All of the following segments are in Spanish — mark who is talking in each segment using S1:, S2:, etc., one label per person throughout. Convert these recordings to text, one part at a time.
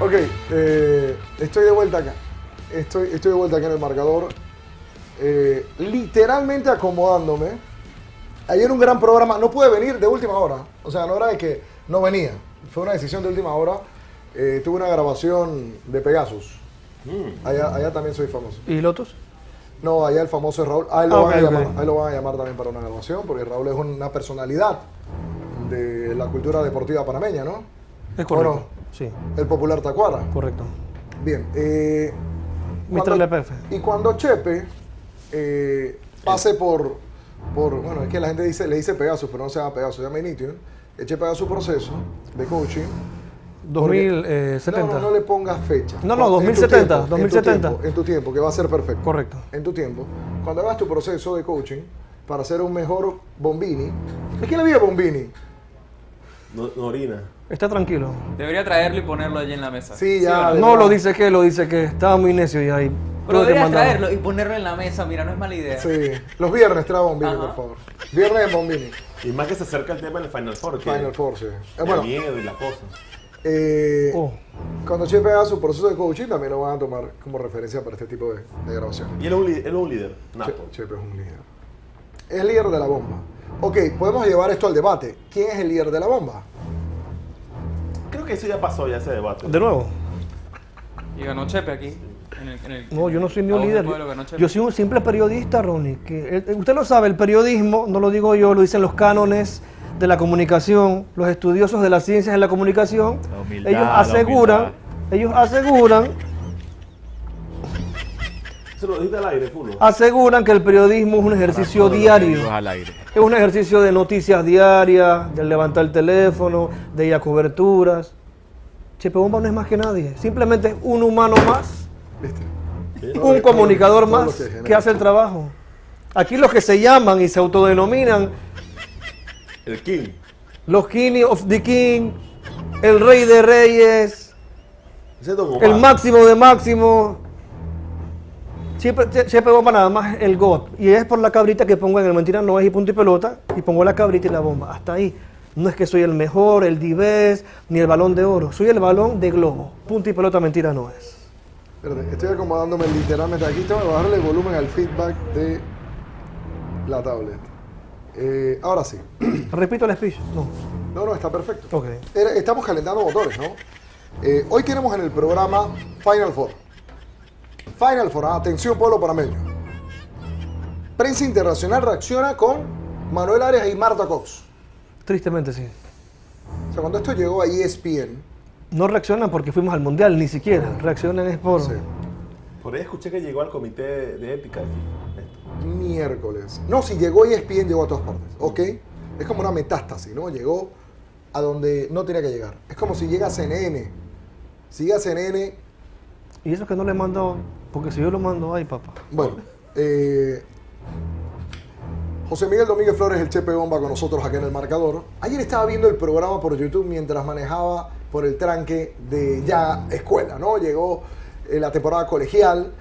S1: Ok, eh, estoy de vuelta acá. Estoy, estoy de vuelta acá en el marcador. Eh, literalmente acomodándome. Ayer un gran programa. No pude venir de última hora. O sea, no era de que no venía. Fue una decisión de última hora. Eh, tuve una grabación de Pegasus. Allá, allá también soy famoso.
S2: ¿Y Lotus?
S1: No, allá el famoso es Raúl. Ahí lo,
S2: Ah,
S1: van a llamar, ahí lo van a llamar también para una grabación, porque Raúl es una personalidad de la cultura deportiva panameña, ¿no?
S2: Es correcto. Sí,
S1: El popular Tacuara.
S2: correcto.
S1: Bien. Eh,
S2: Mr.
S1: cuando-
S2: LPF.
S1: Y cuando Chepe eh, pase por, por, bueno, es que la gente dice, le dice Pegasus, pero no se llama Pegasus, se llama Initium. Chepe haga su proceso de coaching. porque-
S2: 2070.
S1: No, no, no le pongas fecha.
S2: No, no,
S1: En tu
S2: 2070,
S1: tiempo, en tu
S2: 2070.
S1: tiempo, En tu tiempo, que va a ser perfecto.
S2: Correcto.
S1: En tu tiempo. Cuando hagas tu proceso de coaching para ser un mejor Bombini. ¿Es que la vida Bombini?
S3: No, no orina.
S2: Está tranquilo.
S4: Debería traerlo y ponerlo allí en la mesa.
S1: Sí, ya. de
S2: No lo dice que, lo dice que. Estaba muy necio y ahí.
S4: Pero deberías traerlo y ponerlo en la mesa, mira, no es mala idea.
S1: Sí. Los viernes trae Bombini,
S4: Ajá.
S1: por favor. Viernes en Bombini.
S3: Y más que se acerca el tema del Final Four. que
S1: Final Four, sí. Eh,
S3: el
S1: bueno,
S3: miedo y la cosa.
S1: eh,
S2: Oh,
S1: cuando Chepe haga su proceso de coaching, también lo van a tomar como referencia para este tipo de, de grabaciones.
S3: Y él es un, li- él es un líder.
S1: Che- Chepe es un líder. Es líder de la bomba. Ok, podemos llevar esto al debate. ¿Quién es el líder de la bomba?
S3: Creo que eso ya pasó, ya ese debate.
S2: de nuevo.
S4: Y ganó Chepe aquí. En el, en el-
S2: No, yo no soy ni
S4: a
S2: un líder. Yo soy un simple periodista, Ronnie. Que el- usted lo sabe, el periodismo, no lo digo yo, lo dicen los cánones de la comunicación, los estudiosos de las ciencias de la comunicación.
S5: La humildad,
S2: ellos aseguran, ellos aseguran,
S3: ¿Se lo dijiste al aire, Fulo?
S2: aseguran que el periodismo es un ejercicio diario.
S5: pedidos al aire.
S2: Es un ejercicio de noticias diarias, de levantar el teléfono, de ir a coberturas. Chepe Bomba no es más que nadie, simplemente es un humano más,
S1: ¿Viste?
S3: Sí,
S1: todo
S2: un comunicador más
S1: que
S2: hace el trabajo. Aquí los que se llaman y se autodenominan
S3: El King.
S2: los King of the King, el rey de reyes, el máximo de máximo. Che- Chepe Bomba nada más el God. Y es por la cabrita que pongo en el mentira no es y punto y pelota. Y pongo la cabrita y la bomba. Hasta ahí. No es que soy el mejor, el divés, ni el balón de oro. Soy el balón de globo. Punto y pelota mentira no es.
S1: Estoy acomodándome literalmente aquí. Tengo que bajarle el volumen al feedback de la tablet. Eh, ahora sí.
S2: Repito el speech. No.
S1: No, no, está perfecto.
S2: Ok.
S1: Era- Estamos calentando motores, ¿no? Eh, hoy tenemos en el programa Final Four. Final Four, atención pueblo panameño. Prensa Internacional reacciona con Manuel Arias y Marta Cox.
S2: Tristemente sí.
S1: O sea, cuando esto llegó a ESPN,
S2: No reaccionan porque fuimos al mundial, ni siquiera. Reaccionan es por.
S1: sí,
S3: Por ahí escuché que llegó al comité de ética. Esto.
S1: miércoles. No, si llegó a ESPN, llegó a todas partes, ¿ok? Es como una metástasis, ¿no? Llegó a donde no tenía que llegar. Es como si llega a CNN. Si llega a CNN,
S2: Y eso que no le mando. Porque si yo lo mando, ay papá.
S1: Bueno, eh, José Miguel Domínguez Flores, el Chepe Bomba con nosotros acá en el marcador. Ayer estaba viendo el programa por YouTube mientras manejaba por el tranque de ya escuela, ¿no? Llegó eh, la temporada colegial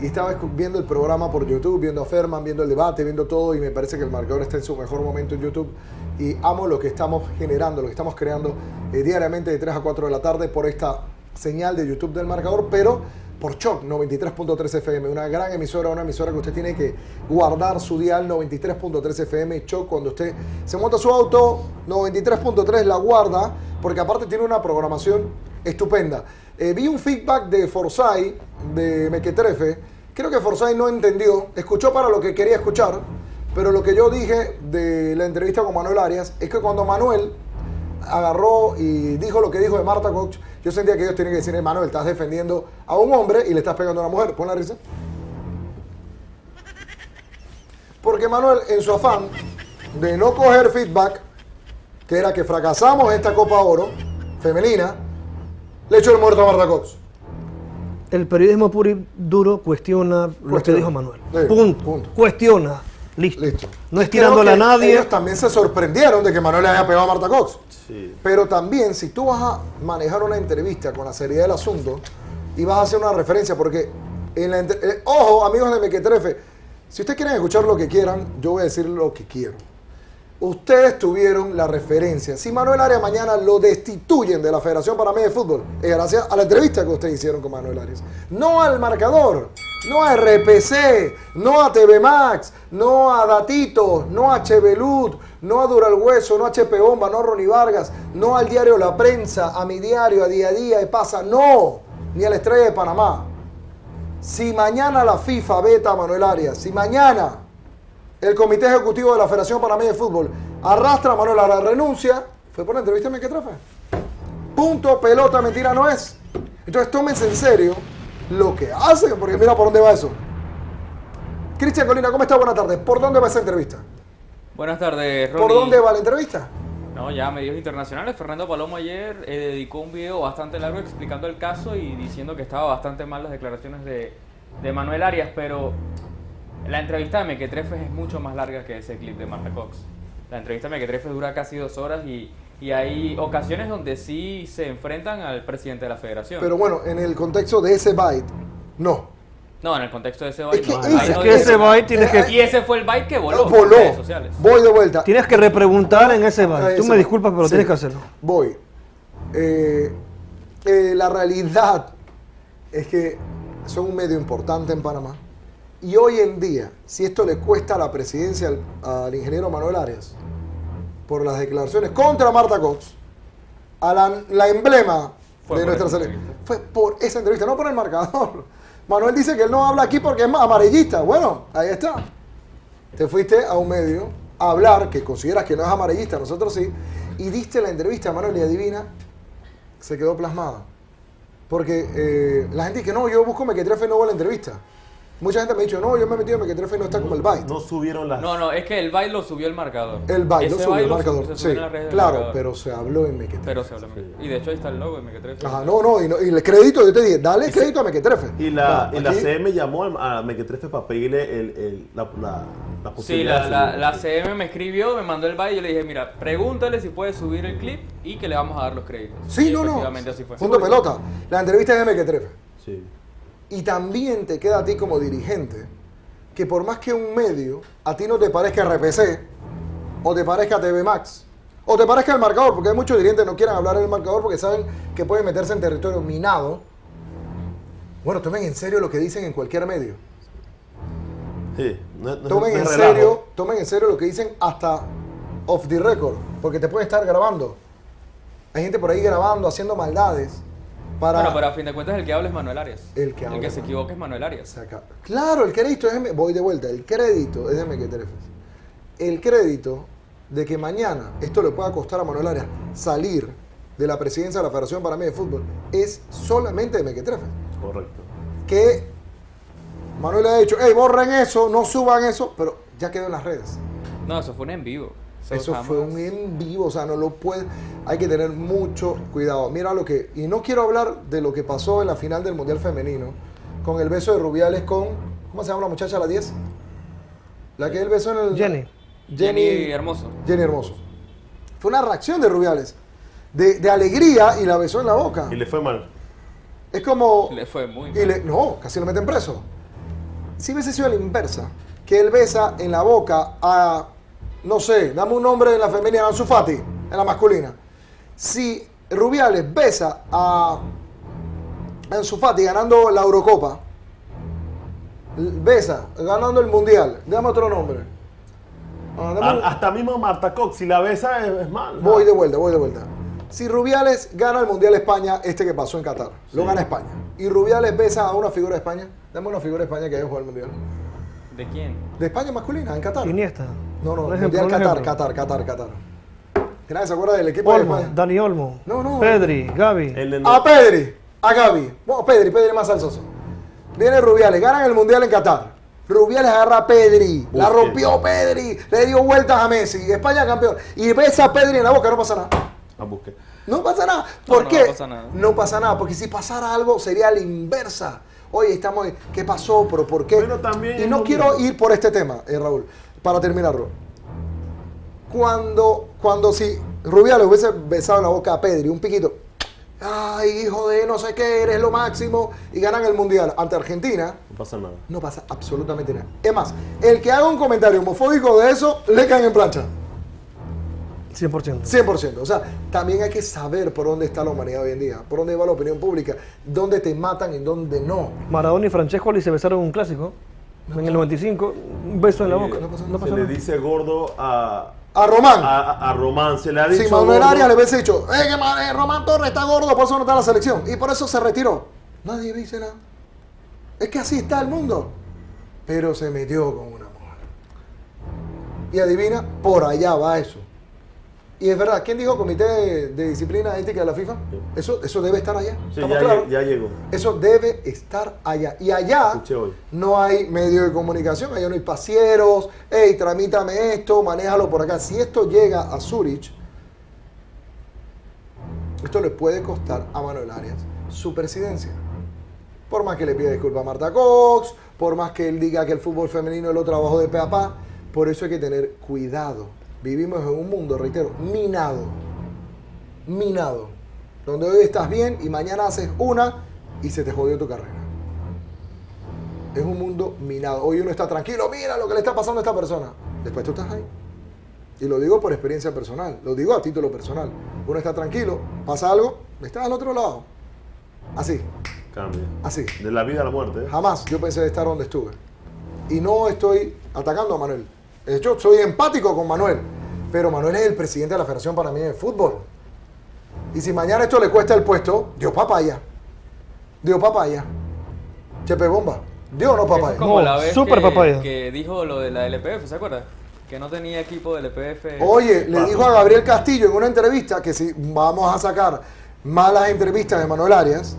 S1: y estaba viendo el programa por YouTube, viendo a Ferman, viendo el debate, viendo todo y me parece que el marcador está en su mejor momento en YouTube y amo lo que estamos generando, lo que estamos creando eh, diariamente de 3 a 4 de la tarde por esta señal de YouTube del marcador, pero por Choc 93.3 FM, una gran emisora, una emisora que usted tiene que guardar su dial 93.3 FM Choc cuando usted se monta su auto 93.3 la guarda porque aparte tiene una programación estupenda. Eh, vi un feedback de Forsay de Mequetrefe, creo que Forsay no entendió, escuchó para lo que quería escuchar, pero lo que yo dije de la entrevista con Manuel Arias es que cuando Manuel agarró y dijo lo que dijo de Marta Cox, yo sentía que ellos tenían que decir, Manuel, estás defendiendo a un hombre y le estás pegando a una mujer. Pon la risa. Porque Manuel, en su afán de no coger feedback, que era que fracasamos esta Copa Oro femenina, le echó el muerto a Marta Cox.
S2: El periodismo puro y duro cuestiona, lo que dijo Manuel.
S1: Sí,
S2: punto.
S1: punto.
S2: Cuestiona. Listo.
S1: Listo.
S2: No es
S1: Y creo
S2: tirándole a nadie.
S1: Ellos también se sorprendieron de que Manuel le haya pegado a Marta Cox.
S3: Sí.
S1: Pero también, si tú vas a manejar una entrevista con la seriedad del asunto y vas a hacer una referencia, porque en la entre- eh, ojo, amigos de Mequetrefe, si ustedes quieren escuchar lo que quieran, yo voy a decir lo que quiero. Ustedes tuvieron la referencia. Si Manuel Arias mañana lo destituyen de la Federación Panameña de Fútbol, es gracias a la entrevista que ustedes hicieron con Manuel Arias. No al marcador, no a RPC, no a TV Max, no a Datito, no a Chevelut, no a Dural Hueso, no a Chepe Bomba, no a Ronnie Vargas, no al diario La Prensa, a mi diario, a día a día, de pasa, no, ni a la Estrella de Panamá. Si mañana la FIFA veta a Manuel Arias, si mañana el Comité Ejecutivo de la Federación Panameña de Fútbol arrastra a Manuel Arias renuncia, fue por la entrevista en Mequetrafe. Punto, pelota, mentira no es. Entonces tómense en serio lo que hacen, porque mira por dónde va eso. Cristian Colina, ¿cómo está? Buenas tardes. ¿Por dónde va esa entrevista?
S4: Buenas tardes,
S1: ¿Por
S4: Ronnie.
S1: dónde va la entrevista?
S4: No, ya medios internacionales. Fernando Palomo ayer eh, dedicó un video bastante largo explicando el caso y diciendo que estaba bastante mal las declaraciones de, de Manuel Arias, pero la entrevista de Mequetrefes es mucho más larga que ese clip de Marta Cox. La entrevista de Mequetrefes dura casi dos horas y, y hay ocasiones donde sí se enfrentan al presidente de la federación.
S1: Pero bueno, en el contexto de ese byte, no.
S4: no, en el contexto de ese
S1: Es
S4: byte.
S1: que
S4: no,
S1: ese-
S4: ahí
S2: Es
S4: no
S2: que
S4: dice
S2: ese byte tienes que...
S4: Y ese fue el byte que voló
S1: Voló.
S4: en redes sociales.
S1: Voy de vuelta.
S2: Tienes que repreguntar en ese bar. Tú me
S1: byte.
S2: disculpas, pero
S1: Sí.
S2: tienes que hacerlo.
S1: Voy. Eh, eh, la realidad es que son un medio importante en Panamá. Y hoy en día, si esto le cuesta la presidencia al, al ingeniero Manuel Arias por las declaraciones contra Marta Cox, a la, la emblema
S4: Fue
S1: de nuestra selección, fue por esa entrevista, no por el marcador. Manuel dice que él no habla aquí porque es amarillista. Bueno, ahí está. Te fuiste a un medio a hablar que consideras que no es amarillista, nosotros sí, y diste la entrevista a Manuel y adivina, se quedó plasmada. Porque eh, la gente dice que no, yo busco Mequetrefe y no voy a la entrevista. Mucha gente me ha dicho, no, yo me he metido en Mequetrefe y no está como el byte.
S3: No subieron las.
S4: No, no, es que el byte lo subió el marcador.
S1: el byte, lo subió el marcador. Sí,
S4: subió en
S1: claro,
S4: marcador.
S1: pero se habló en Mequetrefe.
S4: Pero se habla Y de hecho ahí está el logo de Mequetrefe.
S1: Ajá, no, no, y, no, y el crédito, yo te dije, dale crédito a Mequetrefe.
S3: Y la,
S1: No,
S3: y la CM llamó a Mequetrefe para pedirle el, el- la, la, la
S4: Sí,
S3: posibilidad.
S4: la,
S3: de
S4: la, la CM me escribió, me mandó el byte y yo le dije, mira, pregúntale si puede subir el clip y que le vamos a dar los créditos.
S1: Sí,
S4: Y
S1: no, no.
S4: efectivamente así fue.
S1: Punto pelota. La entrevista es de Mequetrefe.
S3: Sí.
S1: Y también te queda a ti como dirigente que por más que un medio a ti no te parezca RPC o te parezca TV Max o te parezca el marcador, porque hay muchos dirigentes que no quieren hablar del marcador porque saben que pueden meterse en territorio minado. Bueno, tomen en serio lo que dicen en cualquier medio.
S3: Sí, no- no-
S1: Tomen
S3: no
S1: en
S3: relajo.
S1: serio, tomen en serio lo que dicen hasta off the record, porque te pueden estar grabando. Hay gente por ahí grabando, haciendo maldades para
S4: Bueno, pero a fin de cuentas el que habla es Manuel Arias.
S1: El que habla
S4: El que
S1: es
S4: se
S1: Manuel.
S4: equivoca es Manuel Arias.
S1: saca. Claro, el crédito es de, Me- voy de vuelta, el crédito es de Mequetrefes. El crédito de que mañana esto le pueda costar a Manuel Arias salir de la presidencia de la Federación Panameña de Fútbol es solamente de Mequetrefes.
S3: Correcto.
S1: Que Manuel le ha dicho, hey, borren eso, no suban eso, pero ya quedó en las redes.
S4: No, eso fue un en vivo.
S1: Eso
S4: jamás-
S1: fue un en vivo, o sea, no lo puede. Hay que tener mucho cuidado. Mira lo que. Y no quiero hablar de lo que pasó en la final del Mundial Femenino, con el beso de Rubiales con. ¿Cómo se llama la muchacha, la 10? La que él besó en el.
S2: Jenny.
S4: Jenny Hermoso.
S1: Jenny Hermoso. Fue una reacción de Rubiales. De, de alegría y la besó en la boca.
S3: Y le fue mal.
S1: Es como.
S4: Le fue muy
S1: Y
S4: mal.
S1: le, no, casi lo meten preso. Si hubiese sido a la inversa, que él besa en la boca a, no sé, dame un nombre en la femenina, Ansu Fati, en la masculina. Si Rubiales besa a Ansu Fati ganando la Eurocopa, besa, ganando el Mundial, dame otro nombre. Ah, dame
S3: hasta mismo Marta Cox, si la besa es, es mal.
S1: Voy de vuelta, voy de vuelta. Si Rubiales gana el Mundial España, este que pasó en Qatar, lo gana España. Y Rubiales besa a una figura de España, dame una figura de España que haya jugado el Mundial.
S4: ¿De quién?
S1: De España masculina, en Qatar.
S2: Iniesta.
S1: No, no,
S2: ejemplo,
S1: Mundial
S2: un
S1: Qatar. Qatar, Qatar, Qatar. ¿Que nadie se acuerda del equipo de
S2: Olmo,
S1: España?
S2: Dani Olmo.
S1: No, no.
S2: Pedri, Gaby.
S3: El de-
S1: A Pedri, a Gaby. Bueno, Pedri, Pedri más salsoso. Viene Rubiales, ganan el Mundial en Qatar. Rubiales agarra a Pedri, la rompió Pedri, le dio vueltas a Messi, España campeón. Y besa a Pedri en la boca, no pasa nada.
S3: a busque.
S1: No pasa nada. ¿Por
S4: no,
S1: qué?
S4: no pasa nada.
S1: No pasa nada, porque si pasara algo sería la inversa. Oye, estamos. ¿Qué pasó? ¿Pero por qué?
S3: Pero también
S1: y no quiero ir por este tema, eh, Raúl, para terminarlo. Cuando, cuando si Rubiales hubiese besado en la boca a Pedri, un piquito. Ay, hijo de no sé qué, eres lo máximo. Y ganan el mundial ante Argentina.
S3: No pasa nada.
S1: No pasa absolutamente nada. Es más, el que haga un comentario homofóbico de eso, le caen en plancha.
S2: 100%.
S1: 100%. O sea, también hay que saber por dónde está la humanidad hoy en día, por dónde va la opinión pública, dónde te matan y dónde no.
S2: Maradona y Francesco se besaron en un clásico. En el 95, un beso en la boca.
S1: no pasó
S2: No
S3: se le dice gordo a,
S1: A Román.
S3: a, a- Román. Se le ha dicho.
S1: si Manuel. Arias le hubiese dicho, eh, que eh, Román Torres está gordo, por eso no está en la selección. Y por eso se retiró. Nadie dice nada. Es que así está el mundo. Pero se metió con una mujer. Y adivina, por allá va eso. Y es verdad, ¿quién dijo Comité de, de Disciplina Ética de la FIFA? Eso, eso debe estar allá.
S3: Sí,
S1: ¿Estamos
S3: ya,
S1: claros?
S3: lle- ya llegó.
S1: Eso debe estar allá. Y allá no hay medio de comunicación, allá no hay pasieros, hey, tramítame esto, manéjalo por acá. Si esto llega a Zurich, esto le puede costar a Manuel Arias su presidencia. Por más que le pida disculpas a Marta Cox, por más que él diga que el fútbol femenino es lo trabajo de pe a pa, por eso hay que tener cuidado. Vivimos en un mundo, reitero, minado. Minado. Donde hoy estás bien y mañana haces una y se te jodió tu carrera. Es un mundo minado. Hoy uno está tranquilo, mira lo que le está pasando a esta persona. Después tú estás ahí. Y lo digo por experiencia personal, lo digo a título personal. Uno está tranquilo, pasa algo, está al otro lado. Así,
S3: Cambia.
S1: así.
S3: De la vida a la muerte. ¿eh?
S1: Jamás yo pensé de estar donde estuve. Y no estoy atacando a Manuel. De hecho, soy empático con Manuel. Pero Manuel es el presidente de la Federación Panameña de Fútbol. Y si mañana esto le cuesta el puesto, Dios papaya. Dios papaya. Chepe bomba. Dios no
S4: Eso es
S1: papaya.
S4: como
S2: No,
S4: la vez
S2: súper
S4: que,
S2: papaya.
S4: que dijo lo de la LPF, ¿se acuerda? Que no tenía equipo de LPF.
S1: Oye, le dijo a Gabriel Castillo en una entrevista que si vamos a sacar malas entrevistas de Manuel Arias,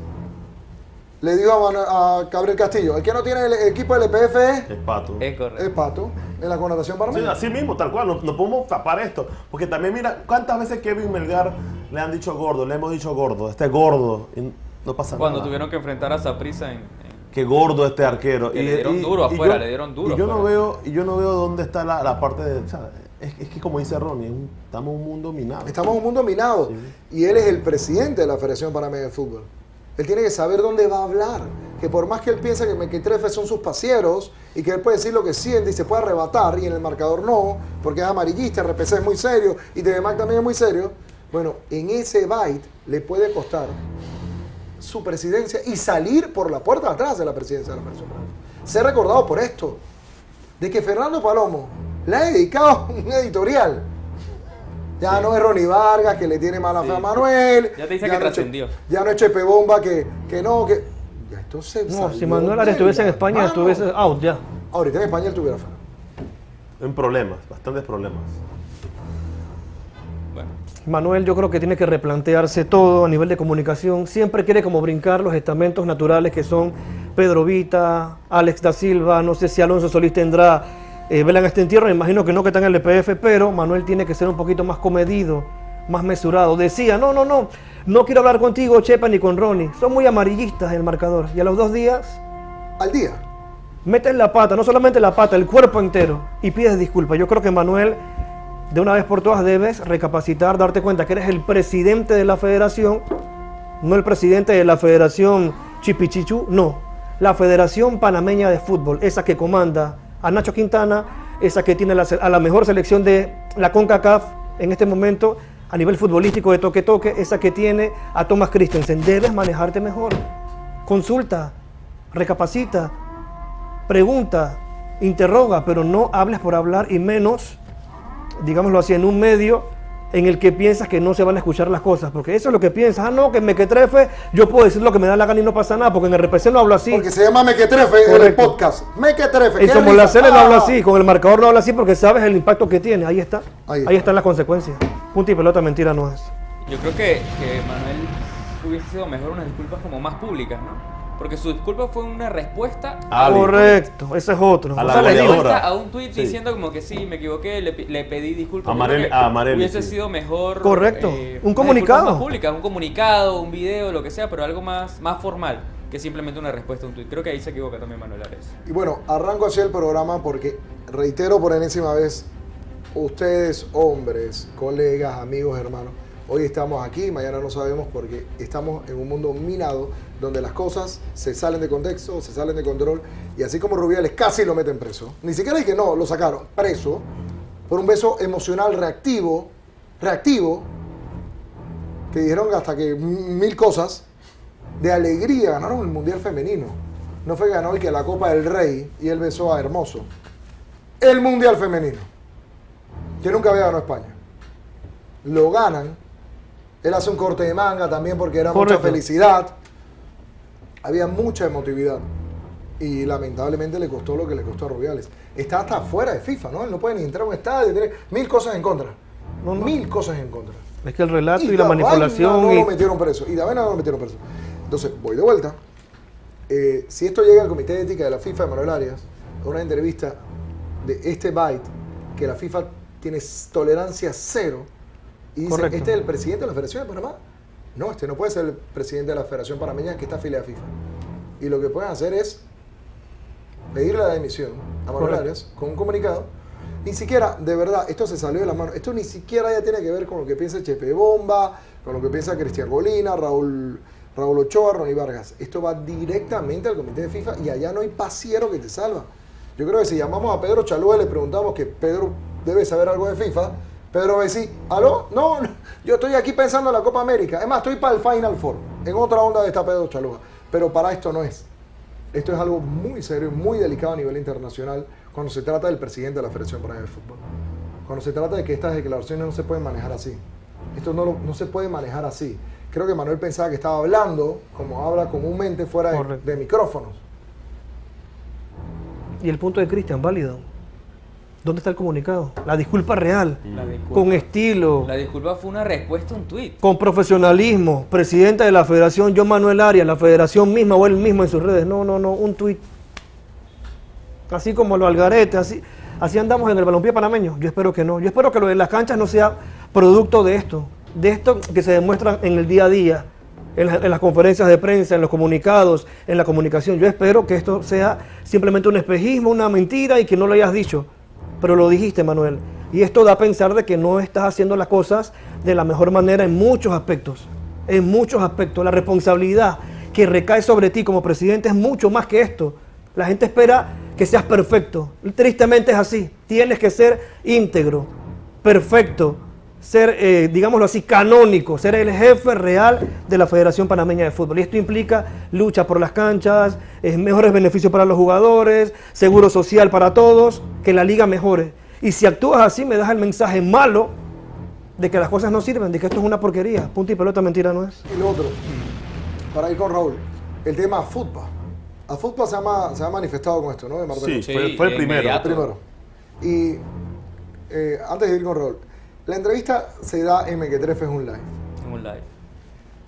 S1: le dijo a, Manu- a Gabriel Castillo, el que no tiene el equipo del EPF es,
S3: Es pato.
S4: Es correcto.
S1: es Pato, en la connotación para
S3: Sí, así mismo, tal cual, no, no podemos tapar esto. Porque también, mira, ¿cuántas veces Kevin Melgar le han dicho gordo? Le hemos dicho gordo, este gordo. Y no pasa
S4: Cuando
S3: nada.
S4: tuvieron que enfrentar a Saprissa en, en-
S3: Qué gordo este arquero.
S4: Que le dieron duro afuera, le dieron duro
S3: Y yo no
S4: afuera.
S3: veo, y yo no veo dónde está la, la parte de. o sea, es, es que como dice Ronnie, estamos en un mundo minado.
S1: Estamos en un mundo minado y él es el presidente de la Federación Panameña de Fútbol. Él tiene que saber dónde va a hablar. Que por más que él piense que Mequetrefe son sus pasieros y que él puede decir lo que siente y se puede arrebatar y en el marcador no, porque es amarillista, RPC es muy serio y TVMAC también es muy serio. Bueno, en ese byte le puede costar su presidencia y salir por la puerta de atrás de la presidencia de la Panameña. Ser recordado por esto, de que Fernando Palomo le ha dedicado un editorial. Ya no es Ronnie Vargas que le tiene mala fe a. Manuel.
S4: Ya te dice que
S1: no
S4: trascendió.
S1: Ya no es Chepe Bomba que, que no, que. Ya esto se
S2: No, si Manuel Arias estuviese en España, estuviese out ya.
S1: Ahorita en España él estuviera fuera.
S3: En problemas, bastantes problemas.
S4: bueno,
S2: Manuel yo creo que tiene que replantearse todo a nivel de comunicación. Siempre quiere como brincar los estamentos naturales que son Pedro Vita, Alex da Silva, no sé si Alonso Solís tendrá, eh, velan este entierro, me imagino que no que están en el EPF, pero Manuel tiene que ser un poquito más comedido, más mesurado. Decía, no, no, no, no quiero hablar contigo, Chepa, ni con Ronnie. Son muy amarillistas el marcador. Y a los dos días
S1: Al día.
S2: metes la pata, no solamente la pata, el cuerpo entero, y pides disculpas. Yo creo que Manuel, de una vez por todas, debes recapacitar, darte cuenta que eres el presidente de la federación, no el presidente de la federación Chipichichu, no, la Federación Panameña de Fútbol, esa que comanda a Nacho Quintana, esa que tiene la a la mejor selección de la CONCACAF en este momento a nivel futbolístico de toque-toque, esa que tiene a Thomas Christensen. Debes manejarte mejor. Consulta, recapacita, pregunta, interroga, pero no hables por hablar y menos, digámoslo así, en un medio en el que piensas que no se van a escuchar las cosas, porque eso es lo que piensas, ah, no, que me que trefe, yo puedo decir lo que me da la gana y no pasa nada, porque en el RPC no hablo así,
S1: Porque se llama Mequetrefe en el
S2: Correcto.
S1: podcast. Mequetrefe.
S2: y como la. CL no
S1: Ah.
S2: así, con el marcador no habla así, porque sabes el impacto que tiene, ahí está,
S1: Ahí
S2: ahí,
S1: está.
S2: están las consecuencias, punto y pelota, mentira no es.
S4: yo creo que, que Manuel hubiese sido mejor unas disculpas como más públicas, ¿no? Porque su disculpa fue una respuesta
S3: Ali.
S2: Correcto, ese es otro.
S3: A
S2: O
S3: la
S2: sea,
S3: goleadora.
S4: respuesta a un tweet
S3: Sí.
S4: diciendo como que sí, me equivoqué, le, le pedí disculpas.
S3: A Marel-
S4: Hubiese
S3: sí.
S4: sido mejor. eh,
S2: Correcto. Un
S4: unas disculpas
S2: comunicado.
S4: Más públicas, un comunicado, un video, lo que sea, pero algo más, más formal que simplemente una respuesta a un tweet. Creo que ahí se equivoca también Manuel Ares.
S1: Y bueno, arranco así el programa porque, reitero por enésima vez, ustedes, hombres, colegas, amigos, hermanos, hoy estamos aquí, mañana no sabemos porque estamos en un mundo minado donde las cosas se salen de contexto, se salen de control y así como Rubiales casi lo meten preso, ni siquiera es que no, lo sacaron preso por un beso emocional reactivo reactivo, que dijeron hasta que mil cosas, de alegría ganaron el Mundial Femenino. No fue ganó el que la Copa del Rey y él besó a Hermoso. El Mundial Femenino, que nunca había ganado España. Lo ganan. Él hace un corte de manga también porque era mucha felicidad. Había mucha emotividad. Y lamentablemente le costó lo que le costó a Rubiales. Está hasta fuera de FIFA, ¿no? Él no puede ni entrar a un estadio, tiene mil cosas en contra.
S2: No, no.
S1: Mil cosas en contra.
S2: Es que el relato y,
S1: Y
S2: la
S1: Vaina
S2: manipulación.
S1: No
S2: y-
S1: lo metieron preso. Y de Vaina no lo metieron preso. Entonces, voy de vuelta. Eh, si esto llega al Comité de Ética de la FIFA de Manuel Arias, a una entrevista de este byte, que la FIFA tiene s- tolerancia cero, y dice,
S2: Correcto.
S1: ¿este es el presidente de la Federación de Panamá? No, este no puede ser el presidente de la Federación Panameña que está afiliada a FIFA. Y lo que pueden hacer es pedirle la dimisión a Manuel. Arias con un comunicado. Ni siquiera, de verdad, esto se salió de las manos. Esto ni siquiera ya tiene que ver con lo que piensa Chepe Bomba, con lo que piensa Cristian Golina, Raúl, Raúl Ochoa, Ronnie Vargas. Esto va directamente al comité de FIFA y allá no hay pasiero que te salva. Yo creo que si llamamos a Pedro Chalúa y le preguntamos que Pedro debe saber algo de FIFA, Pedro decir, ¿aló? No, no, yo estoy aquí pensando en la Copa América. Es más, estoy para el Final Four. En otra onda está Pedro Chalúa. Pero para esto no es. Esto es algo muy serio, muy delicado a nivel internacional cuando se trata del presidente de la Federación Panameña de Fútbol. Cuando se trata de que estas declaraciones no se pueden manejar así. Esto no, lo- no se puede manejar así. Creo que Manuel pensaba que estaba hablando como habla comúnmente fuera de, de micrófonos.
S2: Y el punto de Cristian, válido. ¿Dónde está el comunicado? La disculpa real.
S4: La disculpa,
S2: Con estilo.
S4: la disculpa fue una respuesta a un tuit.
S2: con profesionalismo, presidenta de la federación, John Manuel Arias, la federación misma o él mismo en sus redes. No, no, no, un tuit. Así como los algaretes, así, así andamos en el balompié panameño. Yo espero que no. Yo espero que lo de las canchas no sea producto de esto, de esto que se demuestra en el día a día, en, la- en las conferencias de prensa, en los comunicados, en la comunicación. Yo espero que esto sea simplemente un espejismo, una mentira y que no lo hayas dicho. Pero lo dijiste, Manuel. Y esto da a pensar de que no estás haciendo las cosas de la mejor manera en muchos aspectos. En muchos aspectos. La responsabilidad que recae sobre ti como presidente es mucho más que esto. La gente espera que seas perfecto. Tristemente es así. Tienes que ser íntegro, perfecto, ser, eh, digámoslo así, canónico, ser el jefe real de la Federación Panameña de Fútbol. Y esto implica lucha por las canchas, eh, mejores beneficios para los jugadores, seguro social para todos, que la liga mejore. Y si actúas así, me das el mensaje malo de que las cosas no sirven, de que esto es una porquería. Punto y pelota, mentira no es.
S1: Y lo otro, para ir con Raúl, el tema FUTPA. A FUTPA se ha, se ha manifestado con esto, ¿no? De.
S3: Sí, fue, fue el primero.
S4: inmediato.
S1: Primero. Y eh, antes de ir con Raúl, la entrevista se da en Mequetrefe es un live.
S4: En un live.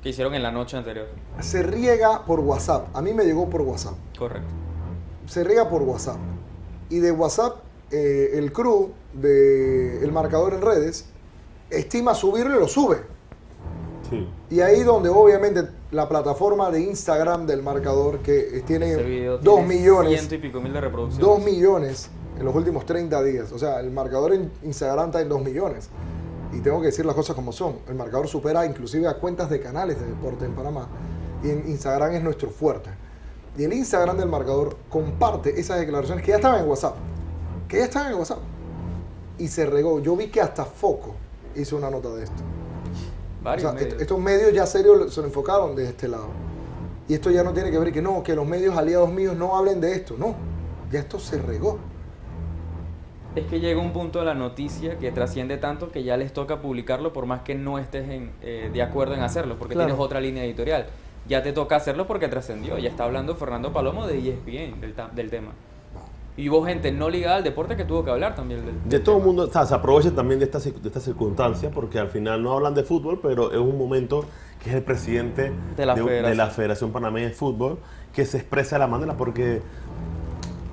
S4: Que hicieron en la noche anterior.
S1: Se riega por WhatsApp. A mí me llegó por WhatsApp.
S4: Correcto.
S1: Se riega por WhatsApp. Y de WhatsApp, eh, el crew de El Marcador en redes estima subirlo y lo sube.
S3: Sí.
S1: Y ahí donde obviamente la plataforma de Instagram del marcador que tiene
S4: Ese video
S1: 2
S4: tiene
S1: millones,
S4: Ciento y pico mil de reproducciones.
S1: 2 millones en los últimos 30 días. O sea, el marcador en Instagram está en 2 millones. Y tengo que decir las cosas como son. El marcador supera inclusive a cuentas de canales de deporte en Panamá. Y en Instagram es nuestro fuerte. Y el Instagram del marcador comparte esas declaraciones que ya estaban en WhatsApp. Que ya estaban en WhatsApp. Y se regó. Yo vi que hasta Foco hizo una nota de esto. O
S4: Varios
S1: sea,
S4: medios.
S1: est- estos medios ya serios se lo enfocaron de este lado. Y esto ya no tiene que ver que no, que los medios aliados míos no hablen de esto. No, ya esto se regó.
S4: Es que llega un punto de la noticia que trasciende tanto que ya les toca publicarlo por más que no estés en, eh, de acuerdo en hacerlo, porque
S2: Claro.
S4: tienes otra línea editorial. Ya te toca hacerlo porque trascendió. Ya está hablando Fernando Palomo de ESPN del, del tema. Y hubo gente no ligada al deporte que tuvo que hablar también del,
S3: De todo el mundo, o sea, se aprovecha también de esta, cir- de esta circunstancia porque al final no hablan de fútbol, pero es un momento que es el presidente
S4: De la
S3: de,
S4: federación.
S3: la Federación Panameña de Fútbol que se expresa de la manera porque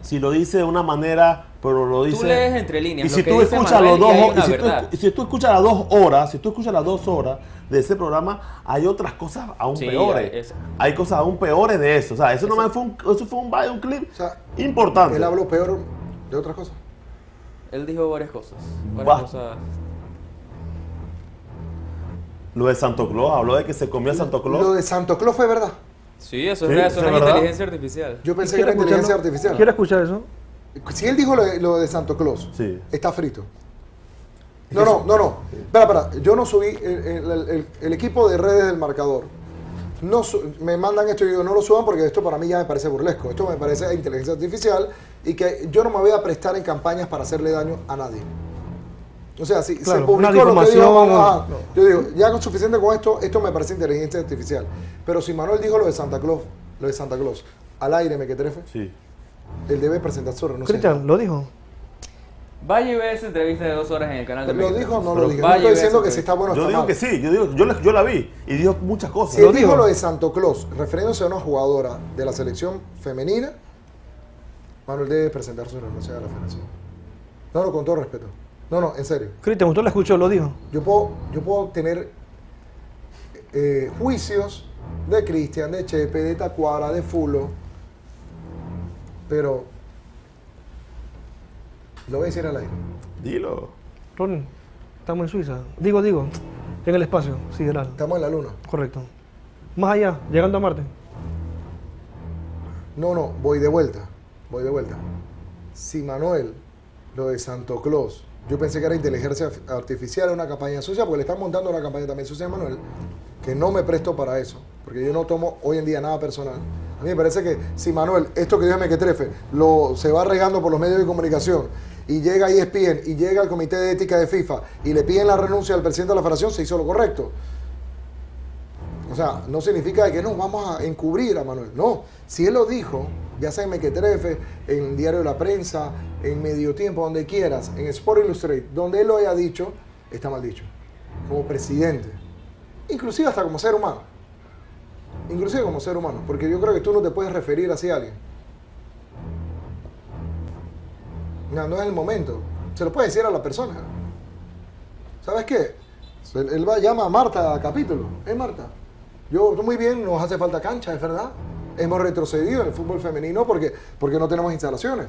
S3: si lo dice de una manera, pero lo dice...
S4: lees entre líneas
S3: Y si tú escuchas los dos
S4: y
S3: si tú, si tú escuchas las dos horas, si tú escuchas las dos horas de ese programa, hay otras cosas aún
S4: Sí,
S3: peores.
S4: hay- es-
S3: Hay cosas aún peores de eso. O sea, eso nomás fue un, eso fue un, un clip
S1: O sea,
S3: importante.
S1: Él habló peor de otras cosas.
S4: Él dijo varias cosas. Varias cosas.
S3: Lo de Santo Claus, habló de que se comía Santo Claus.
S1: Lo de Santo Claus fue verdad.
S4: Sí, eso es
S3: Sí, eso
S4: eso
S3: es
S4: es
S3: verdad.
S4: inteligencia artificial.
S1: Yo pensé que era
S2: ¿Quiere
S1: inteligencia artificial.
S2: ¿Quiere escuchar eso?
S1: Si él dijo lo de, lo de Santo Claus,
S3: Sí.
S1: está frito. No, no, no, no. Espera, espera. Yo no subí el, el- el- el equipo de redes del marcador. No me mandan esto y digo, no lo suban porque esto para mí ya me parece burlesco. Esto me parece inteligencia artificial y que yo no me voy a prestar en campañas para hacerle daño a nadie. O sea, si
S2: Claro,
S1: se publicó lo que dijo, ajá,
S2: no.
S1: yo digo, ya con suficiente con esto, esto me parece inteligencia artificial. Pero si Manuel dijo lo de Santa Claus, lo de Santa Claus, al aire me que trefe,
S3: Sí.
S1: Él debe presentar su renuncia.
S2: Cristian, ¿lo dijo?
S4: Vaya y ve esa entrevista de dos horas en el canal de
S1: ¿Lo dijo o no lo dijo? No estoy diciendo que si está bueno o
S3: Yo digo
S1: mal.
S3: que sí, yo, digo, yo, la, yo la vi y dijo muchas cosas.
S1: Si él dijo
S2: dijo.
S1: lo de Santo Claus, refiriéndose a una jugadora de la selección femenina, Manuel debe presentar su renuncia a la federación. No, no, con todo respeto. No, no, en serio.
S2: Cristian, ¿usted lo escuchó? ¿Lo dijo?
S1: Yo puedo, yo puedo tener eh, juicios de Cristian, de Chepe, de Tacuara, de Fulo, pero lo voy a decir al aire.
S3: Dilo.
S2: Ronnie, estamos en Suiza. Digo, digo, en el espacio sideral.
S1: Estamos en la luna.
S2: Correcto. Más allá, llegando a Marte.
S1: No, no, voy de vuelta. Voy de vuelta. Si Manuel, lo de Santo Claus, yo pensé que era inteligencia artificial, una campaña sucia, porque le están montando una campaña también sucia a Manuel, que no me presto para eso, porque yo no tomo hoy en día nada personal. A mí me parece que si Manuel, esto que Dios me que trefe, lo, se va regando por los medios de comunicación y llega ESPN y llega al Comité de Ética de FIFA y le piden la renuncia al presidente de la federación, se hizo lo correcto. O sea, no significa que no, vamos a encubrir a Manuel. No, si él lo dijo, ya sea en Mequetrefe, en Diario de la Prensa, en Medio Tiempo, donde quieras, en Sport Illustrated, donde él lo haya dicho, está mal dicho. Como presidente. Inclusive hasta como ser humano. Inclusive como ser humano. Porque yo creo que tú no te puedes referir así a alguien. No, no es el momento. Se lo puede decir a la persona. ¿Sabes qué? Él, va, llama a Marta a capítulo. ¿Eh, Marta? Yo, muy bien, nos hace falta cancha, es verdad. Hemos retrocedido en el fútbol femenino porque, porque no tenemos instalaciones.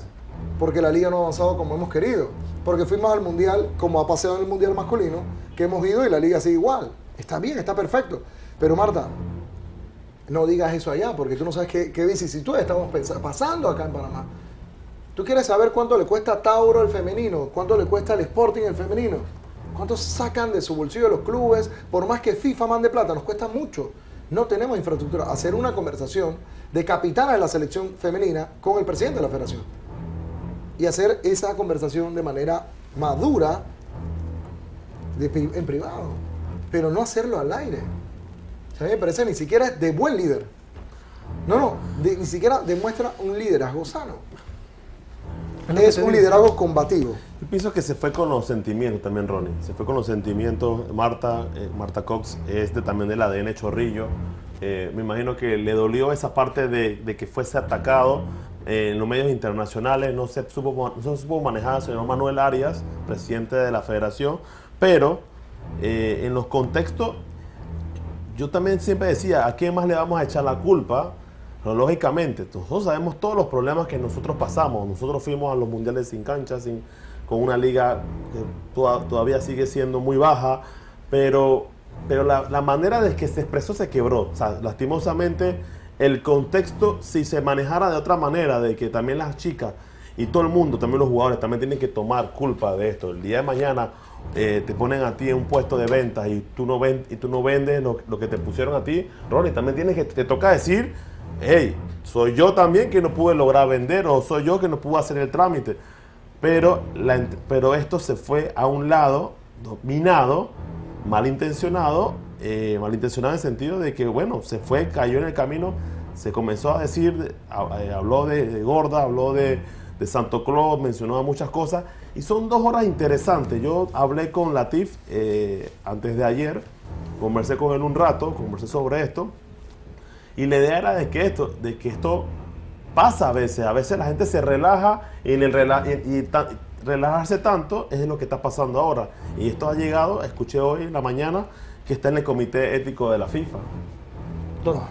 S1: Porque la liga no ha avanzado como hemos querido. Porque fuimos al mundial, como ha pasado en el mundial masculino, que hemos ido y la liga sigue igual. Está bien, está perfecto. Pero Marta, no digas eso allá, porque tú no sabes qué, qué vicisitudes estamos pasando acá en Panamá. ¿Tú quieres saber cuánto le cuesta a Tauro el femenino? ¿Cuánto le cuesta al Sporting el femenino? ¿Cuánto sacan de su bolsillo los clubes? Por más que FIFA mande plata, nos cuesta mucho. No tenemos infraestructura. Hacer una conversación de capitana de la selección femenina con el presidente de la federación. Y hacer esa conversación de manera madura en privado. Pero no hacerlo al aire. A mí me parece ni siquiera es de buen líder. No, no, de- ni siquiera demuestra un liderazgo sano.
S2: Es
S1: un liderazgo combativo.
S3: Yo pienso que se fue con los sentimientos también, Ronnie. Se fue con los sentimientos. Marta, eh, Marta Cox es de, también del ADN Chorrillo. Eh, me imagino que le dolió esa parte de, de que fuese atacado eh, en los medios internacionales. No se supo, no se supo manejar al señor Manuel Arias, presidente de la federación. Pero eh, en los contextos, yo también siempre decía, ¿a quién más le vamos a echar la culpa? Pero lógicamente, nosotros sabemos todos los problemas que nosotros pasamos. Nosotros fuimos a los mundiales sin cancha, sin, con una liga que toda- todavía sigue siendo muy baja, pero, pero la, la manera de que se expresó se quebró. O sea, lastimosamente, el contexto, si se manejara de otra manera, de que también las chicas y todo el mundo, también los jugadores, también tienen que tomar culpa de esto. El día de mañana eh, te ponen a ti en un puesto de ventas y tú no, ven, y tú no vendes lo, que te pusieron a ti, Ronnie, también tienes que, te toca decir, hey, soy yo también que no pude lograr vender o soy yo que no pude hacer el trámite. Pero, pero esto se fue a un lado, dominado, malintencionado, eh, malintencionado en el sentido de que, bueno, se fue, cayó en el camino, se comenzó a decir, eh, habló de Gorda, habló de, de Santo Claus, mencionó muchas cosas, y son dos horas interesantes. Yo hablé con Latif eh, antes de ayer, conversé con él un rato, conversé sobre esto, y la idea era de que esto, de que esto pasa a veces. A veces la gente se relaja y, en el rela- y- y ta- relajarse tanto es lo que está pasando ahora. Y esto ha llegado, escuché hoy en la mañana, que está en el comité ético de la FIFA.
S2: ¿Dónde?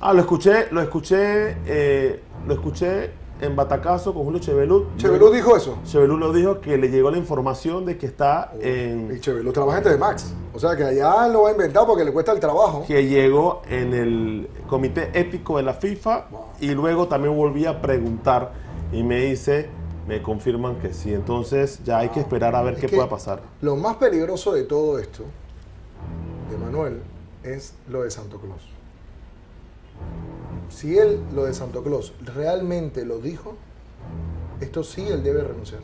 S3: Ah, lo escuché, lo escuché, eh, lo escuché en Batacazo con Julio Chevelut.
S1: Chevelú dijo eso.
S3: Chevelut lo dijo que le llegó la información de que está
S1: Y
S3: en
S1: Chevelú trabaja gente de Max. O sea que allá lo va a inventar porque le cuesta el trabajo.
S3: que llegó en el comité ético de la FIFA y luego también volví a preguntar y me dice me confirman que sí. Entonces ya hay que esperar a ver
S1: Es
S3: qué pueda pasar.
S1: Lo más peligroso de todo esto, de Manuel, es lo de Santo Claus. Si él, lo de Santo Claus, realmente lo dijo, esto sí él debe renunciar.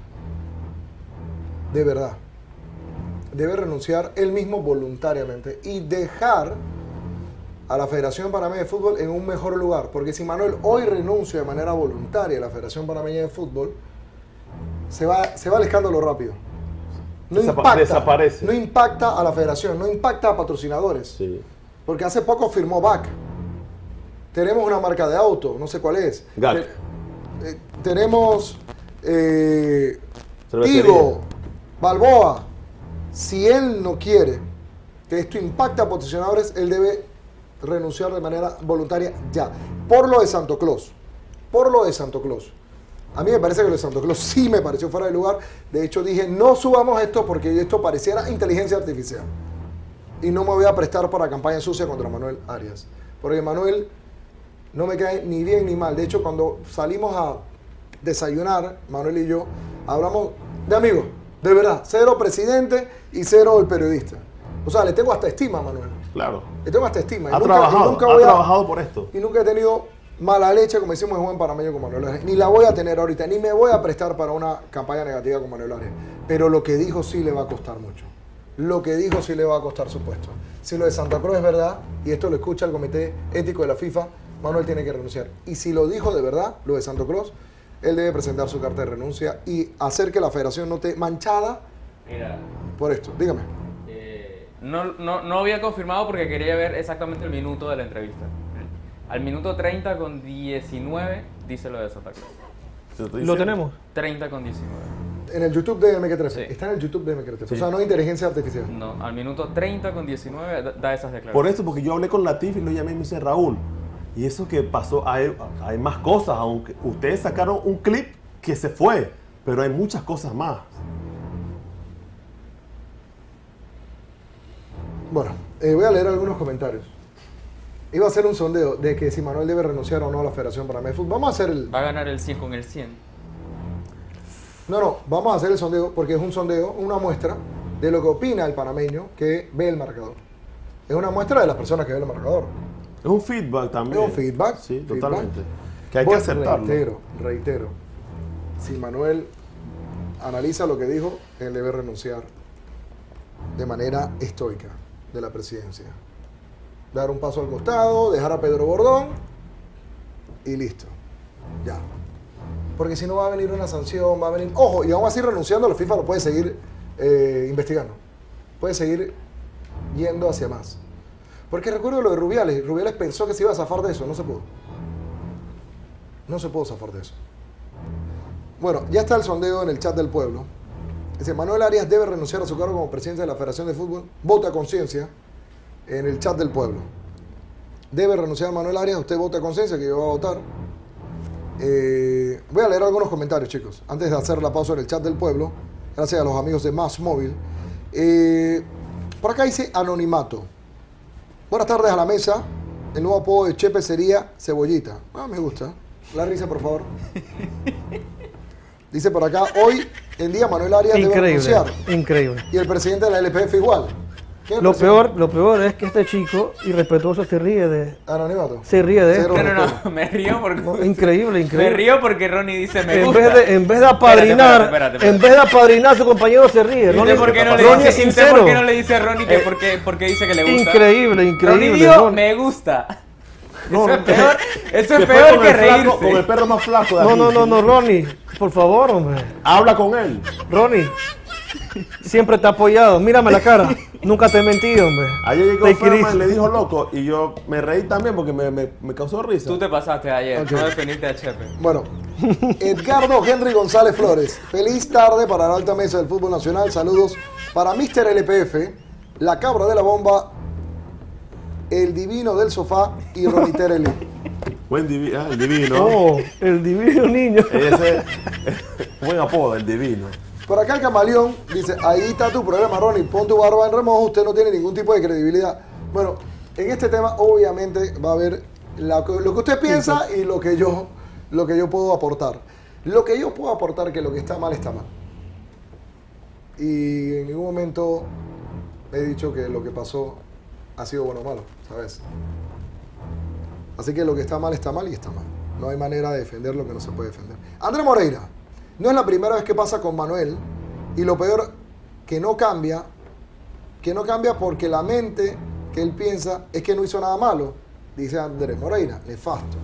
S1: De verdad. Debe renunciar él mismo voluntariamente y dejar a la Federación Panameña de Fútbol en un mejor lugar. Porque si Manuel hoy renuncia de manera voluntaria a la Federación Panameña de Fútbol, se va, se va al escándalo rápido. No
S3: Desapa-
S1: impacta,
S3: desaparece.
S1: no impacta a la federación, no impacta a patrocinadores.
S3: Sí.
S1: Porque hace poco firmó BAC. Tenemos una marca de auto, no sé cuál es.
S3: GAC.
S1: Te- eh, tenemos eh. Tigo, Balboa. Si él no quiere que esto impacte a patrocinadores, él debe renunciar de manera voluntaria ya. Por lo de Santo Claus. Por lo de Santo Claus. A mí me parece que lo de Santo Claus sí me pareció fuera de lugar. De hecho, dije, no subamos esto porque esto pareciera inteligencia artificial. Y no me voy a prestar para campaña sucia contra Manuel Arias. Porque Manuel no me cae ni bien ni mal. De hecho, cuando salimos a desayunar, Manuel y yo, hablamos de amigos, de verdad. Cero presidente y cero el periodista. O sea, le tengo hasta estima Manuel.
S3: Claro.
S1: Le tengo hasta estima. Y
S3: Ha
S1: nunca- y
S3: trabajado,
S1: nunca
S3: ha
S1: voy a-
S3: trabajado por esto.
S1: y nunca he tenido mala leche, como decimos en Juan Panameño con Manuel Arias. Ni la voy a tener ahorita, ni me voy a prestar para una campaña negativa con Manuel Arias. Pero lo que dijo sí le va a costar mucho. Lo que dijo sí le va a costar su puesto. Si lo de Santa Cruz es verdad, y esto lo escucha el Comité Ético de la FIFA, Manuel tiene que renunciar. Y si lo dijo de verdad, lo de Santa Cruz, él debe presentar su carta de renuncia y hacer que la federación no esté manchada
S4: Mira,
S1: por esto. Dígame.
S4: eh, no, no, no había confirmado porque quería ver exactamente el minuto de la entrevista. Al minuto 30 con 19 dice lo de Santa Cruz.
S3: ¿Se lo
S2: tenemos.
S4: 30 con 19.
S1: En el YouTube de MQ13.
S4: Sí.
S1: Está en el YouTube de MQ13.
S3: Sí.
S1: O sea, no es inteligencia artificial.
S4: No, al minuto 30 con 19 da- da esas declaraciones.
S3: Por eso, porque yo hablé con Latif y lo llamé y me dice Raúl. Y eso que pasó, hay, hay más cosas, aunque ustedes sacaron un clip que se fue, pero hay muchas cosas más.
S1: Bueno, eh, voy a leer algunos comentarios. Iba a hacer un sondeo de que si Manuel debe renunciar o no a la Federación Panameña de Fútbol. Vamos a hacer el.
S4: Va a ganar el 100 con el 100.
S1: No, no, vamos a hacer el sondeo porque es un sondeo, una muestra de lo que opina el panameño que ve el marcador. Es una muestra de las personas que ven el marcador.
S3: Es un feedback también.
S1: Es un feedback.
S3: Sí,
S1: feedback.
S3: totalmente. Que hay que aceptarlo.
S1: Reitero, reitero. Si Manuel analiza lo que dijo, él debe renunciar de manera estoica de la presidencia. Dar un paso al costado, dejar a Pedro Bordón y listo. Ya. Porque si no va a venir una sanción, va a venir... Ojo, y aún así renunciando, la FIFA lo puede seguir eh, investigando. Puede seguir yendo hacia más. Porque recuerdo lo de Rubiales. Rubiales pensó que se iba a zafar de eso, no se pudo. No se pudo zafar de eso. Bueno, ya está el sondeo en el chat del pueblo. Dice, Manuel Arias debe renunciar a su cargo como presidente de la Federación de Fútbol. Vota conciencia en el chat del pueblo. Debe renunciar Manuel Arias, usted vota conciencia que yo voy a votar. Eh, voy a leer algunos comentarios, chicos, antes de hacer la pausa en el chat del pueblo. Gracias a los amigos de Más Móvil. Eh, por acá dice anonimato. Buenas tardes a la mesa. El nuevo apodo de Chepe sería Cebollita. Ah, me gusta. La risa, por favor. Dice por acá, hoy en día Manuel Arias debe renunciar.
S2: increíble.
S1: Y el presidente de la LPF igual. ¿Qué
S2: Lo peor, lo peor es que este chico irrespetuoso se ríe de,
S1: Anonimato.
S2: se ríe de
S1: Cero
S2: esto.
S4: No, no,
S1: respeto.
S4: no, me río porque.
S2: No, increíble,
S4: Me
S2: increíble.
S4: río porque Ronnie dice me
S2: en
S4: gusta.
S2: vez de, en vez de apadrinar,
S4: Espérate, espérate, espérate.
S2: en vez de apadrinar, su compañero se ríe.
S4: ¿Y
S2: Ronnie,
S4: por qué no le
S2: Ronnie
S4: dice,
S2: es
S4: y usted
S2: sincero.
S4: por qué no le dice a Ronnie que
S2: Eh,
S4: porque, porque dice que le gusta?
S2: Increíble, increíble.
S4: Ronnie dijo,
S2: Ronnie.
S4: me gusta.
S2: No,
S4: eso es
S2: no,
S4: peor, eso es peor que
S3: el flaco-
S4: reírse.
S3: Con el perro más flaco de
S2: No,
S3: aquí.
S2: no, no, no, Ronnie, por favor, hombre.
S3: Habla con él.
S2: Ronnie, siempre te ha apoyado. Mírame la cara. Nunca te he mentido, hombre.
S3: Ayer llegó
S2: Te
S3: Ferman y le dijo loco y yo me reí también porque me, me, me causó risa.
S4: Tú te pasaste ayer,
S1: Ok.
S4: no defendiste a Chepe.
S1: Bueno, Edgardo Henry González Flores. Feliz tarde para la alta mesa del fútbol nacional. Saludos para Mr. LPF, la cabra de la bomba, el divino del sofá y Ronnie Tereli.
S3: Buen divi- ah, el divino.
S2: Oh, el divino niño.
S3: Ese buen apodo, el divino.
S1: Por acá el camaleón dice, ahí está tu problema, Ronnie, pon tu barba en remojo, usted no tiene ningún tipo de credibilidad. Bueno, en este tema obviamente va a haber la- lo que usted piensa y lo que yo, lo que yo puedo aportar. Lo que yo puedo aportar que lo que está mal está mal. Y en ningún momento he dicho que lo que pasó ha sido bueno o malo, ¿sabes? Así que lo que está mal está mal y está mal. No hay manera de defender lo que no se puede defender. André Moreira, no es la primera vez que pasa con Manuel y lo peor que no cambia, que no cambia porque la mente que él piensa es que no hizo nada malo, dice Andrés Moreira, nefasto.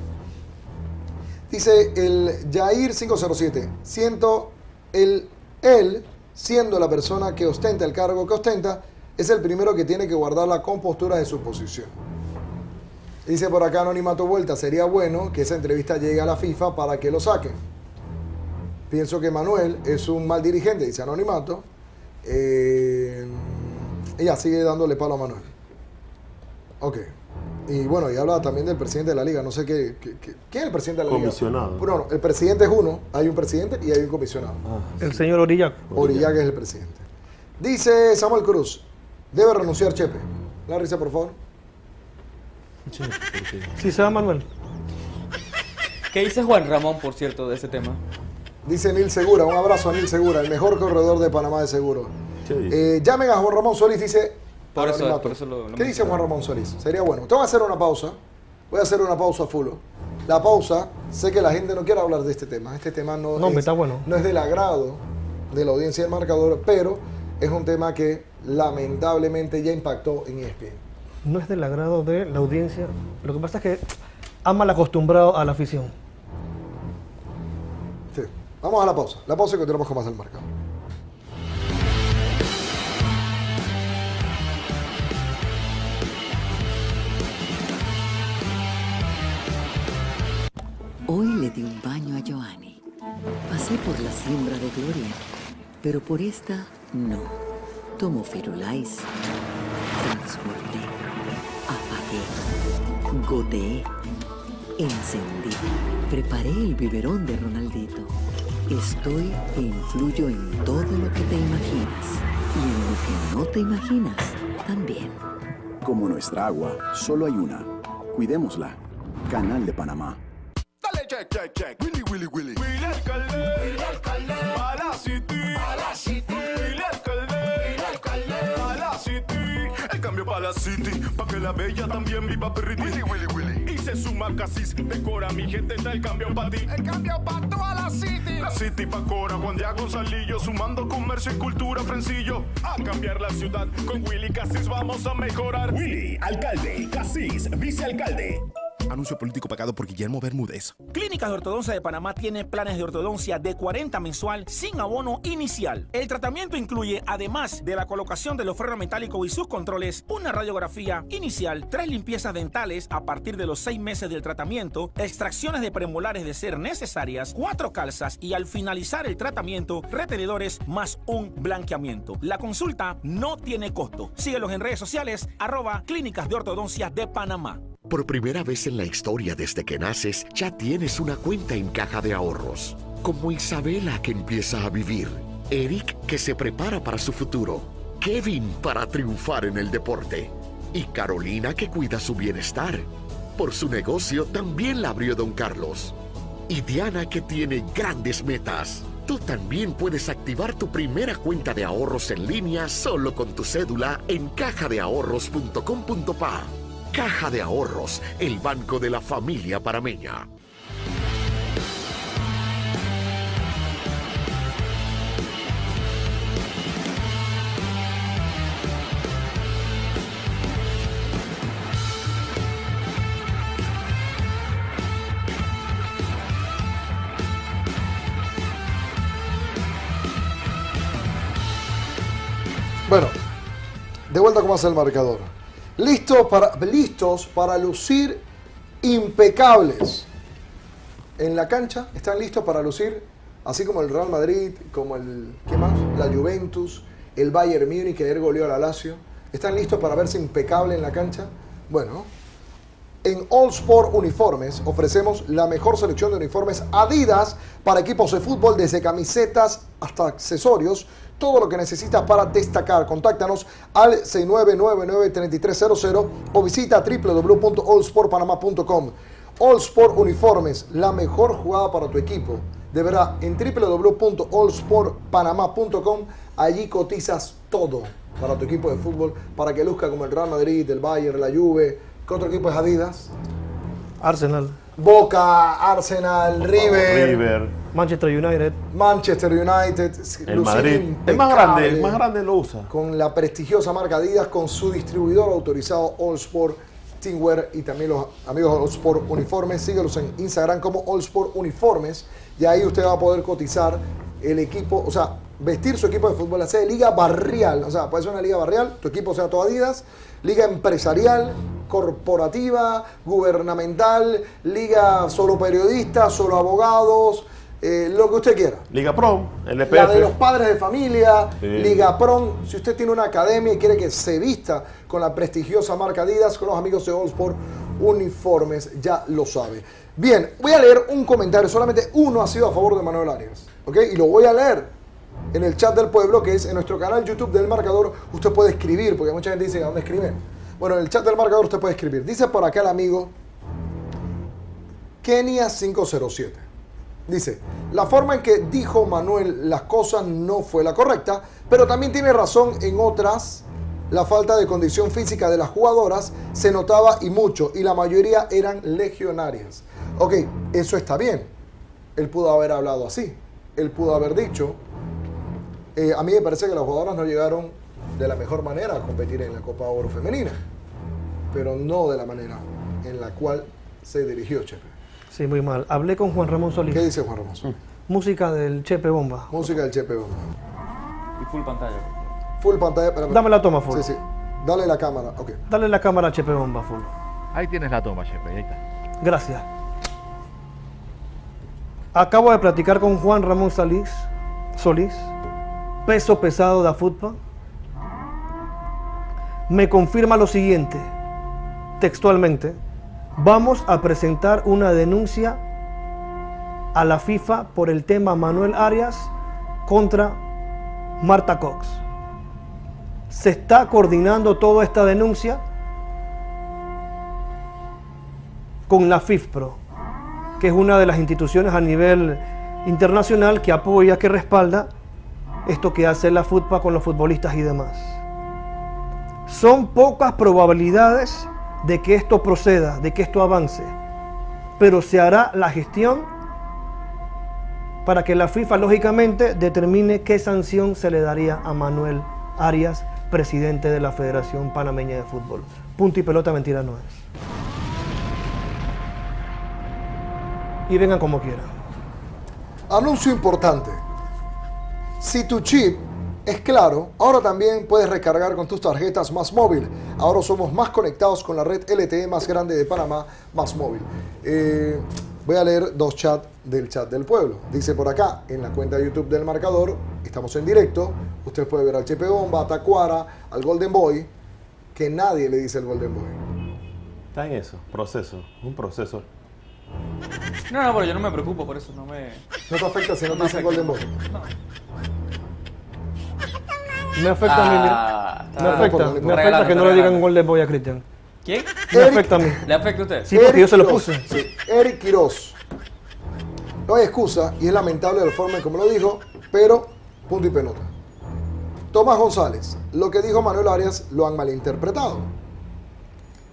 S1: Dice el Jair 507, siento el, él, siendo la persona que ostenta el cargo que ostenta, es el primero que tiene que guardar la compostura de su posición. Dice por acá Anonimato Vuelta, sería bueno que esa entrevista llegue a la FIFA para que lo saquen. Pienso que Manuel es un mal dirigente, dice Anonimato. Eh, ella sigue dándole palo a Manuel. Ok. Y bueno, y habla también del presidente de la liga. No sé qué. qué- qué- ¿Quién es el presidente de la
S3: Comisionado.
S1: liga? Bueno, el presidente es uno. Hay un presidente y hay un comisionado.
S2: El señor Orillac.
S1: Orillaga es el presidente. Dice Samuel Cruz, debe renunciar Chepe. La risa, por favor.
S2: Sí, se va Manuel.
S4: ¿Qué dice Juan Ramón, por cierto, de ese tema?
S1: Dice Nil Segura, un abrazo a Nil Segura, el mejor corredor de Panamá de seguro. Eh, llamen a Juan Ramón Solís, dice.
S4: Por eso- por eso lo- lo
S1: ¿Qué dice. Juan Ramón Solís? Sería bueno. Te voy a hacer una pausa. Voy a hacer una pausa fulo. La pausa, sé que la gente no quiere hablar de este tema. Este tema no,
S2: No,
S1: es,
S2: está bueno.
S1: no es del agrado de la audiencia del marcador, pero es un tema que lamentablemente ya impactó en ESPN.
S2: No es del agrado de la audiencia. Lo que pasa es que ha mal acostumbrado a la afición.
S1: Vamos a la pausa. La pausa y continuamos con más del marcador.
S5: Hoy le di un baño a Joanny. Pasé por la siembra de Gloria, pero por esta no. Tomo Firulais. Transporté. Apagué. Goteé. Encendí. Preparé el biberón de Ronaldito. Estoy e influyo en todo lo que te imaginas. Y en lo que no te imaginas también.
S6: Como nuestra agua, solo hay una. Cuidémosla. Canal de Panamá.
S7: Dale check, check, check. Willy, Willy, Willy. Willy alcalde. Willy alcalde. Pa' la city. Pa' la city. Willy alcalde. Willy alcalde. Pa' la city. El cambio pa' la city. Pa' que la bella también viva perriti. Willy, Willy, Willy. Se suma Casis. Decora mi gente, está el cambio pa' ti. El cambio pa' toda la city. La city pa' Cora, Juan Diego Gonzalillo. Sumando comercio y cultura, Frencillo. A cambiar la ciudad. Con Willy Casis vamos a mejorar.
S8: Willy, alcalde, Casís, vicealcalde.
S7: Anuncio político pagado por Guillermo Bermúdez.
S9: Clínicas de Ortodoncia de Panamá tiene planes de ortodoncia de 40 mensual sin abono inicial. El tratamiento incluye, además de la colocación de los frenos metálicos y sus controles, una radiografía inicial, tres limpiezas dentales a partir de los seis meses del tratamiento, extracciones de premolares de ser necesarias, cuatro calzas y al finalizar el tratamiento, retenedores más un blanqueamiento. La consulta no tiene costo. Síguelos en redes sociales, arroba Clínicas de Ortodoncia de Panamá.
S10: Por primera vez en la historia desde que naces, ya tienes una cuenta en caja de ahorros. Como Isabela que empieza a vivir, Eric que se prepara para su futuro, Kevin para triunfar en el deporte y Carolina que cuida su bienestar. Por su negocio también la abrió Don Carlos. Y Diana que tiene grandes metas. Tú también puedes activar tu primera cuenta de ahorros en línea solo con tu cédula en cajadeahorros.com.pa. Caja de Ahorros, el banco de la familia parameña.
S1: Bueno, de vuelta como hace el marcador. Listo para, listos para lucir impecables. En la cancha están listos para lucir, así como el Real Madrid, como el, ¿qué más? La Juventus, el Bayern Múnich que ayer goleó a la Lazio. ¿Están listos para verse impecable en la cancha? Bueno, en All Sport Uniformes ofrecemos la mejor selección de uniformes Adidas para equipos de fútbol, desde camisetas hasta accesorios. Todo lo que necesitas para destacar. Contáctanos al 6999-3300 o visita www.allsportpanama.com. All Sport Uniformes, la mejor jugada para tu equipo. De verdad, en www.allsportpanamá.com, allí cotizas todo para tu equipo de fútbol, para que luzca como el Real Madrid, el Bayern, la Juve. ¿Qué otro equipo es Adidas?
S2: Arsenal,
S1: Boca, Arsenal, River,
S3: River,
S2: Manchester United.
S1: Manchester United,
S3: el Madrid. El más grande, el más grande lo usa.
S1: Con la prestigiosa marca Adidas, con su distribuidor autorizado All Sport Teamwear y también los amigos de All Sport Uniformes. Síguelos en Instagram como All Sport Uniformes y ahí usted va a poder cotizar el equipo, o sea, vestir su equipo de fútbol, hacer liga barrial, o sea, puede ser una liga barrial, tu equipo sea todo Adidas, liga empresarial, corporativa, gubernamental, liga solo periodistas, solo abogados, eh, lo que usted quiera.
S3: Liga Pro, el
S1: La de los padres de familia,
S3: Sí.
S1: Liga Prom. Si usted tiene una academia y quiere que se vista con la prestigiosa marca Adidas, con los amigos de All Sport Uniformes, ya lo sabe. Bien, voy a leer un comentario. Solamente uno ha sido a favor de Manuel Arias. ¿Ok? Y lo voy a leer en el chat del pueblo, que es en nuestro canal YouTube del marcador. Usted puede escribir, porque mucha gente dice, ¿a dónde escriben? Bueno, en el chat del marcador usted puede escribir. Dice por acá el amigo Kenia507. Dice, la forma en que dijo Manuel las cosas no fue la correcta, pero también tiene razón en otras. La falta de condición física de las jugadoras se notaba y mucho, y la mayoría eran legionarias. Ok, eso está bien. Él pudo haber hablado así. Él pudo haber dicho, eh, a mí me parece que las jugadoras no llegaron de la mejor manera a competir en la Copa Oro Femenina, pero no de la manera en la cual se dirigió Chepe.
S2: Sí, muy mal. Hablé con Juan Ramón Solís.
S1: ¿Qué dice Juan Ramón?
S2: Música del Chepe Bomba.
S1: Música del Chepe Bomba.
S4: Y full pantalla.
S1: Full pantalla. espera.
S2: Dame la toma, full.
S1: Sí, sí. Dale la cámara. Ok.
S2: Dale la cámara a Chepe Bomba, full.
S11: Ahí tienes la toma, Chepe, ahí está.
S2: Gracias. Acabo de platicar con Juan Ramón Solís, Solís peso pesado de fútbol. Me confirma lo siguiente, textualmente, vamos a presentar una denuncia a la FIFA por el tema Manuel Arias contra Marta Cox. Se está coordinando toda esta denuncia con la FIFPRO, que es una de las instituciones a nivel internacional que apoya, que respalda esto que hace la FUTPA con los futbolistas y demás. Son pocas probabilidades de que esto proceda, de que esto avance, pero se hará la gestión para que la FIFA lógicamente determine qué sanción se le daría a Manuel Arias, presidente de la Federación Panameña de Fútbol. Punto y pelota, mentira no es. Y vengan como quieran.
S1: Anuncio importante. Si tu chip es claro, ahora también puedes recargar con tus tarjetas Más Móvil. Ahora somos más conectados con la red LTE más grande de Panamá, Más Móvil. Eh, voy a leer dos chats del chat del pueblo. Dice por acá, en la cuenta de YouTube del marcador, estamos en directo. Usted puede ver al Chepe Bomba, a Tacuara, al Golden Boy, que nadie le dice el Golden Boy.
S3: Está en eso, proceso, un proceso.
S4: No, no, pero yo no me preocupo por eso, no me...
S1: ¿No te afecta si no te
S4: me
S1: dicen. Golden Boy?
S4: No.
S2: Me afecta a mí,
S4: Ah,
S2: mira. Me
S4: está
S2: afecta, me afecta que no le digan gol de boy a Cristian.
S4: ¿Quién?
S2: Me
S1: Eric-
S2: afecta a mí.
S4: ¿Le afecta a usted?
S2: Sí, porque yo se lo
S1: Quiroz,
S2: puse.
S1: sí, Eric Quiroz. No hay excusa y es lamentable la forma en como lo dijo, pero punto y pelota. Tomás González, lo que dijo Manuel Arias lo han malinterpretado.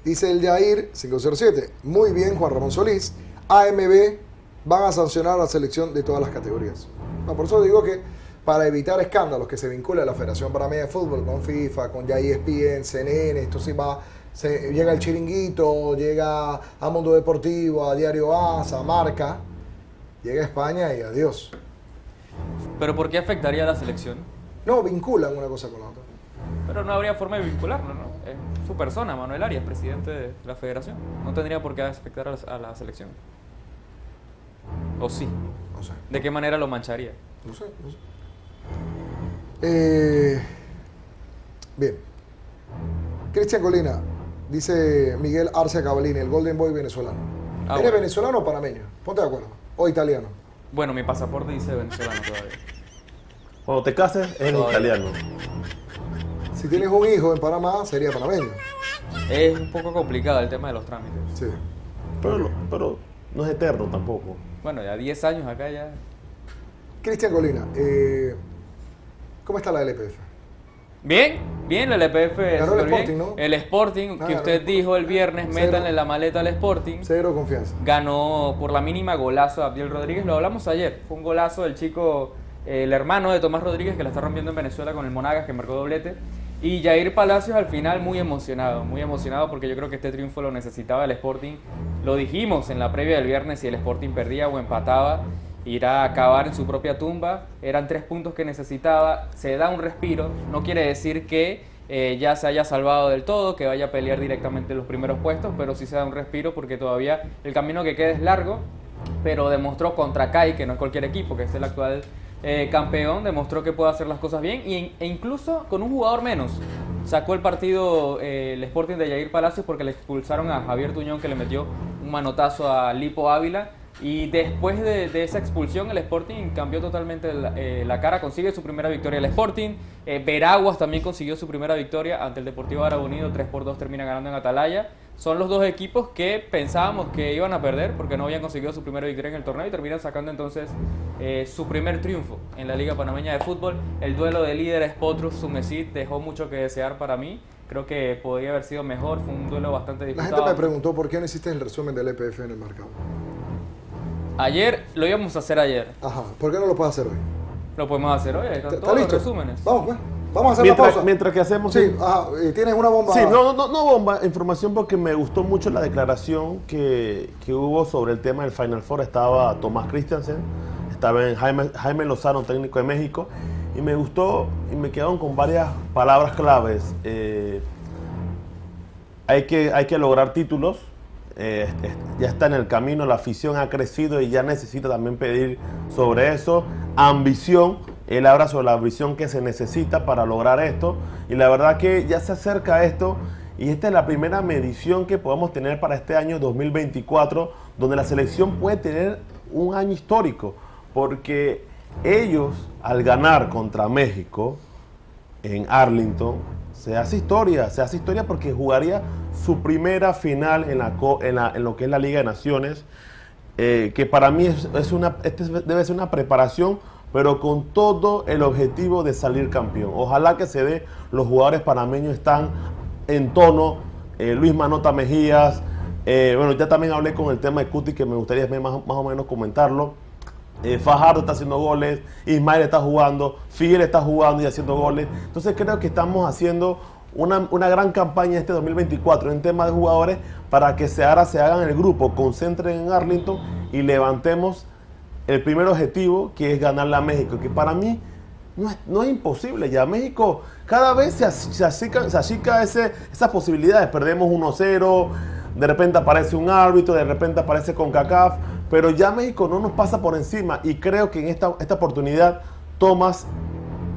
S1: Dice el Jair 507. Muy bien, Juan Ramón Solís. AMB van a sancionar a la selección de todas las categorías. No, por eso digo que para evitar escándalos que se vincule a la Federación Panameña de Fútbol con FIFA, con ESPN, CNN, esto sí va, se, llega el chiringuito, llega a Mundo Deportivo, a Diario AS, a Marca, llega a España y adiós.
S4: ¿Pero por qué afectaría a la selección?
S1: No, vinculan una cosa con la otra.
S4: Pero no habría forma de vincularlo, ¿no? Es su persona, Manuel Arias, presidente de la federación. No tendría por qué afectar a la, a la selección. ¿O sí?
S1: No sé.
S4: ¿De qué manera lo mancharía?
S1: No sé, no sé. Eh, bien. Cristian Colina, dice Miguel Arce Cavalini, el Golden Boy venezolano.
S4: Ah,
S1: ¿Eres
S4: bueno.
S1: venezolano o panameño? Ponte de acuerdo. O italiano.
S4: Bueno, mi pasaporte dice venezolano todavía.
S3: Cuando te cases, eres
S4: Todavía.
S3: italiano.
S1: Si tienes un hijo en Panamá, sería panameño.
S4: Es un poco complicado el tema de los trámites.
S1: Sí.
S3: Pero, no- pero no es eterno tampoco.
S4: Bueno, ya 10 años acá ya.
S1: Cristian Colina, eh, ¿cómo está la LPF?
S4: Bien, bien, la LPF
S1: Ganó el
S4: bien.
S1: Sporting, ¿no?
S4: El Sporting,
S1: Ah,
S4: que usted
S1: el
S4: dijo el viernes,
S1: Cero.
S4: métanle la maleta al Sporting.
S1: Cero confianza.
S4: Ganó por la mínima golazo de Abdiel Rodríguez, lo hablamos ayer. Fue un golazo del chico, eh, el hermano de Tomás Rodríguez, que la está rompiendo en Venezuela con el Monagas, que marcó doblete. Y Jair Palacios al final muy emocionado, muy emocionado porque yo creo que este triunfo lo necesitaba el Sporting. Lo dijimos en la previa del viernes, si el Sporting perdía o empataba, irá a acabar en su propia tumba. Eran tres puntos que necesitaba, se da un respiro, no quiere decir que eh, ya se haya salvado del todo, que vaya a pelear directamente los primeros puestos, pero sí se da un respiro porque todavía el camino que queda es largo, pero demostró contra CAI, que no es cualquier equipo, que es el actual eh, campeón, demostró que puede hacer las cosas bien y, e incluso con un jugador menos. Sacó el partido eh, el Sporting de Jair Palacios porque le expulsaron a Javier Tuñón que le metió un manotazo a Lipo Ávila. Y después de, de esa expulsión, el Sporting cambió totalmente la, eh, la cara, consigue su primera victoria el Sporting. Eh, Veraguas también consiguió su primera victoria ante el Deportivo Árabe Unido, 3 por 2 termina ganando en Atalaya. Son los dos equipos que pensábamos que iban a perder porque no habían conseguido su primera victoria en el torneo y terminan sacando entonces eh, su primer triunfo en la Liga Panameña de Fútbol. El duelo de líderes Potros Sumesit dejó mucho que desear para mí. Creo que podría haber sido mejor, fue un duelo bastante
S1: La
S4: disputado.
S1: gente me preguntó por qué no hiciste el resumen del EPF en el mercado.
S4: Ayer lo íbamos a hacer ayer.
S1: Ajá, ¿por qué no lo puedes hacer hoy?
S4: Lo podemos hacer hoy, ahí están
S1: ¿Está
S4: todos
S1: listo?
S4: los resúmenes.
S1: Vamos, pues. Vamos a hacer
S3: Mientras,
S1: la pausa.
S3: mientras que hacemos...
S1: Sí, ajá, tienes una bomba.
S3: Sí, no, no, no bomba, información porque me gustó mucho la declaración que, que hubo sobre el tema del Final Four. Estaba Tomás Christiansen, estaba en Jaime, Jaime Lozano, técnico de México, y me gustó y me quedaron con varias palabras claves. Eh, hay, que, hay que lograr títulos, eh, ya está en el camino, la afición ha crecido y ya necesita también pedir sobre eso. Ambición, él habla sobre la ambición que se necesita para lograr esto. Y la verdad que ya se acerca a esto y esta es la primera medición que podemos tener para este año 2024, donde la selección puede tener un año histórico, porque ellos al ganar contra México, en Arlington, se hace historia, se hace historia porque jugaría su primera final en, la, en, la- en lo que es la Liga de Naciones, eh, que para mí es, es una, este es- debe ser una preparación, pero con todo el objetivo de salir campeón. Ojalá que se dé, los jugadores panameños están en tono, eh, Luis Manota Mejías, eh, bueno, ya también hablé con el tema de Cuti, que me gustaría más, más o menos comentarlo. Eh, Fajardo está haciendo goles, Ismael está jugando, Figuel está jugando y haciendo goles. Entonces creo que estamos haciendo una, una gran campaña este 2024 en tema de jugadores para que se, ahora se hagan el grupo, concentren en Arlington y levantemos el primer objetivo que es ganarle a México, que para mí no es, no es imposible ya. México cada vez se, se achica, se achica ese, esas posibilidades. Perdemos 1-0, de repente aparece un árbitro, de repente aparece con CACAF, pero ya México no nos pasa por encima y creo que en esta, esta oportunidad Tomás,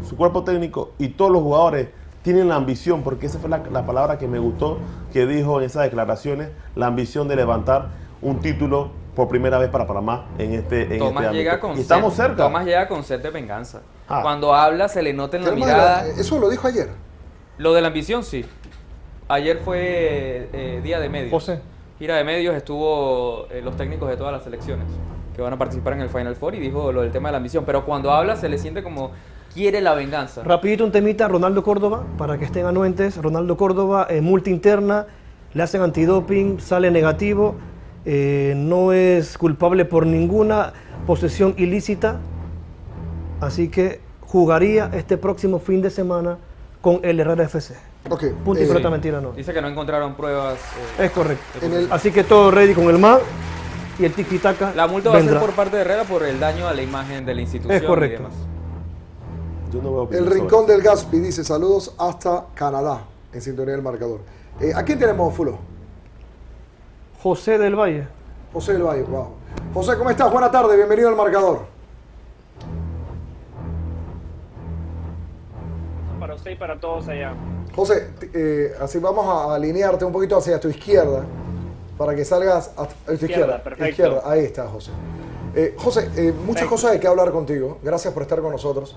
S3: su cuerpo técnico y todos los jugadores tienen la ambición, porque esa fue la, la palabra que me gustó que dijo en esas declaraciones, la ambición de levantar un título por primera vez para Panamá en este, en
S4: Tomás
S3: este
S4: llega con
S3: Y estamos cerca.
S4: Tomás llega con sed de venganza.
S3: Ah.
S4: Cuando habla se le nota en la mirada.
S1: Eso lo dijo ayer.
S4: Lo de la ambición, sí. Ayer fue eh, día de medios.
S2: José.
S4: Gira de medios estuvo eh, los técnicos de todas las selecciones que van a participar en el Final Four y dijo lo del tema de la ambición. Pero cuando habla se le siente como quiere la venganza.
S2: Rapidito un temita, Ronaldo Córdoba, para que estén anuentes. Ronaldo Córdoba, eh, multa interna, le hacen antidoping, sale negativo, eh, no es culpable por ninguna posesión ilícita, así que jugaría este próximo fin de semana con el Herrera FC.
S1: Ok.
S2: Punto y
S1: eh,
S2: pelota, mentira, no.
S4: Dice que no encontraron pruebas. eh,
S2: Es correcto.
S1: En el-
S2: Así que todo ready con el MAD y el tiki-taka
S4: La multa va a ser por parte de Herrera por el daño a la imagen de la institución.
S2: Es
S4: y
S2: correcto.
S4: demás.
S3: Yo no veo
S1: El Rincón del Gaspi dice saludos hasta Canadá, en sintonía del marcador. Eh, ¿A quién tenemos, Fulo?
S2: José del Valle.
S1: José del Valle, wow. José, ¿cómo estás? Buenas tardes, bienvenido al marcador.
S12: Para usted y para todos allá.
S1: José, eh, así vamos a alinearte un poquito hacia tu izquierda para que salgas a, tu izquierda.
S12: Izquierda.
S1: Izquierda, ahí está, José. Eh, José, eh, muchas cosas de qué hablar contigo. Gracias por estar con nosotros.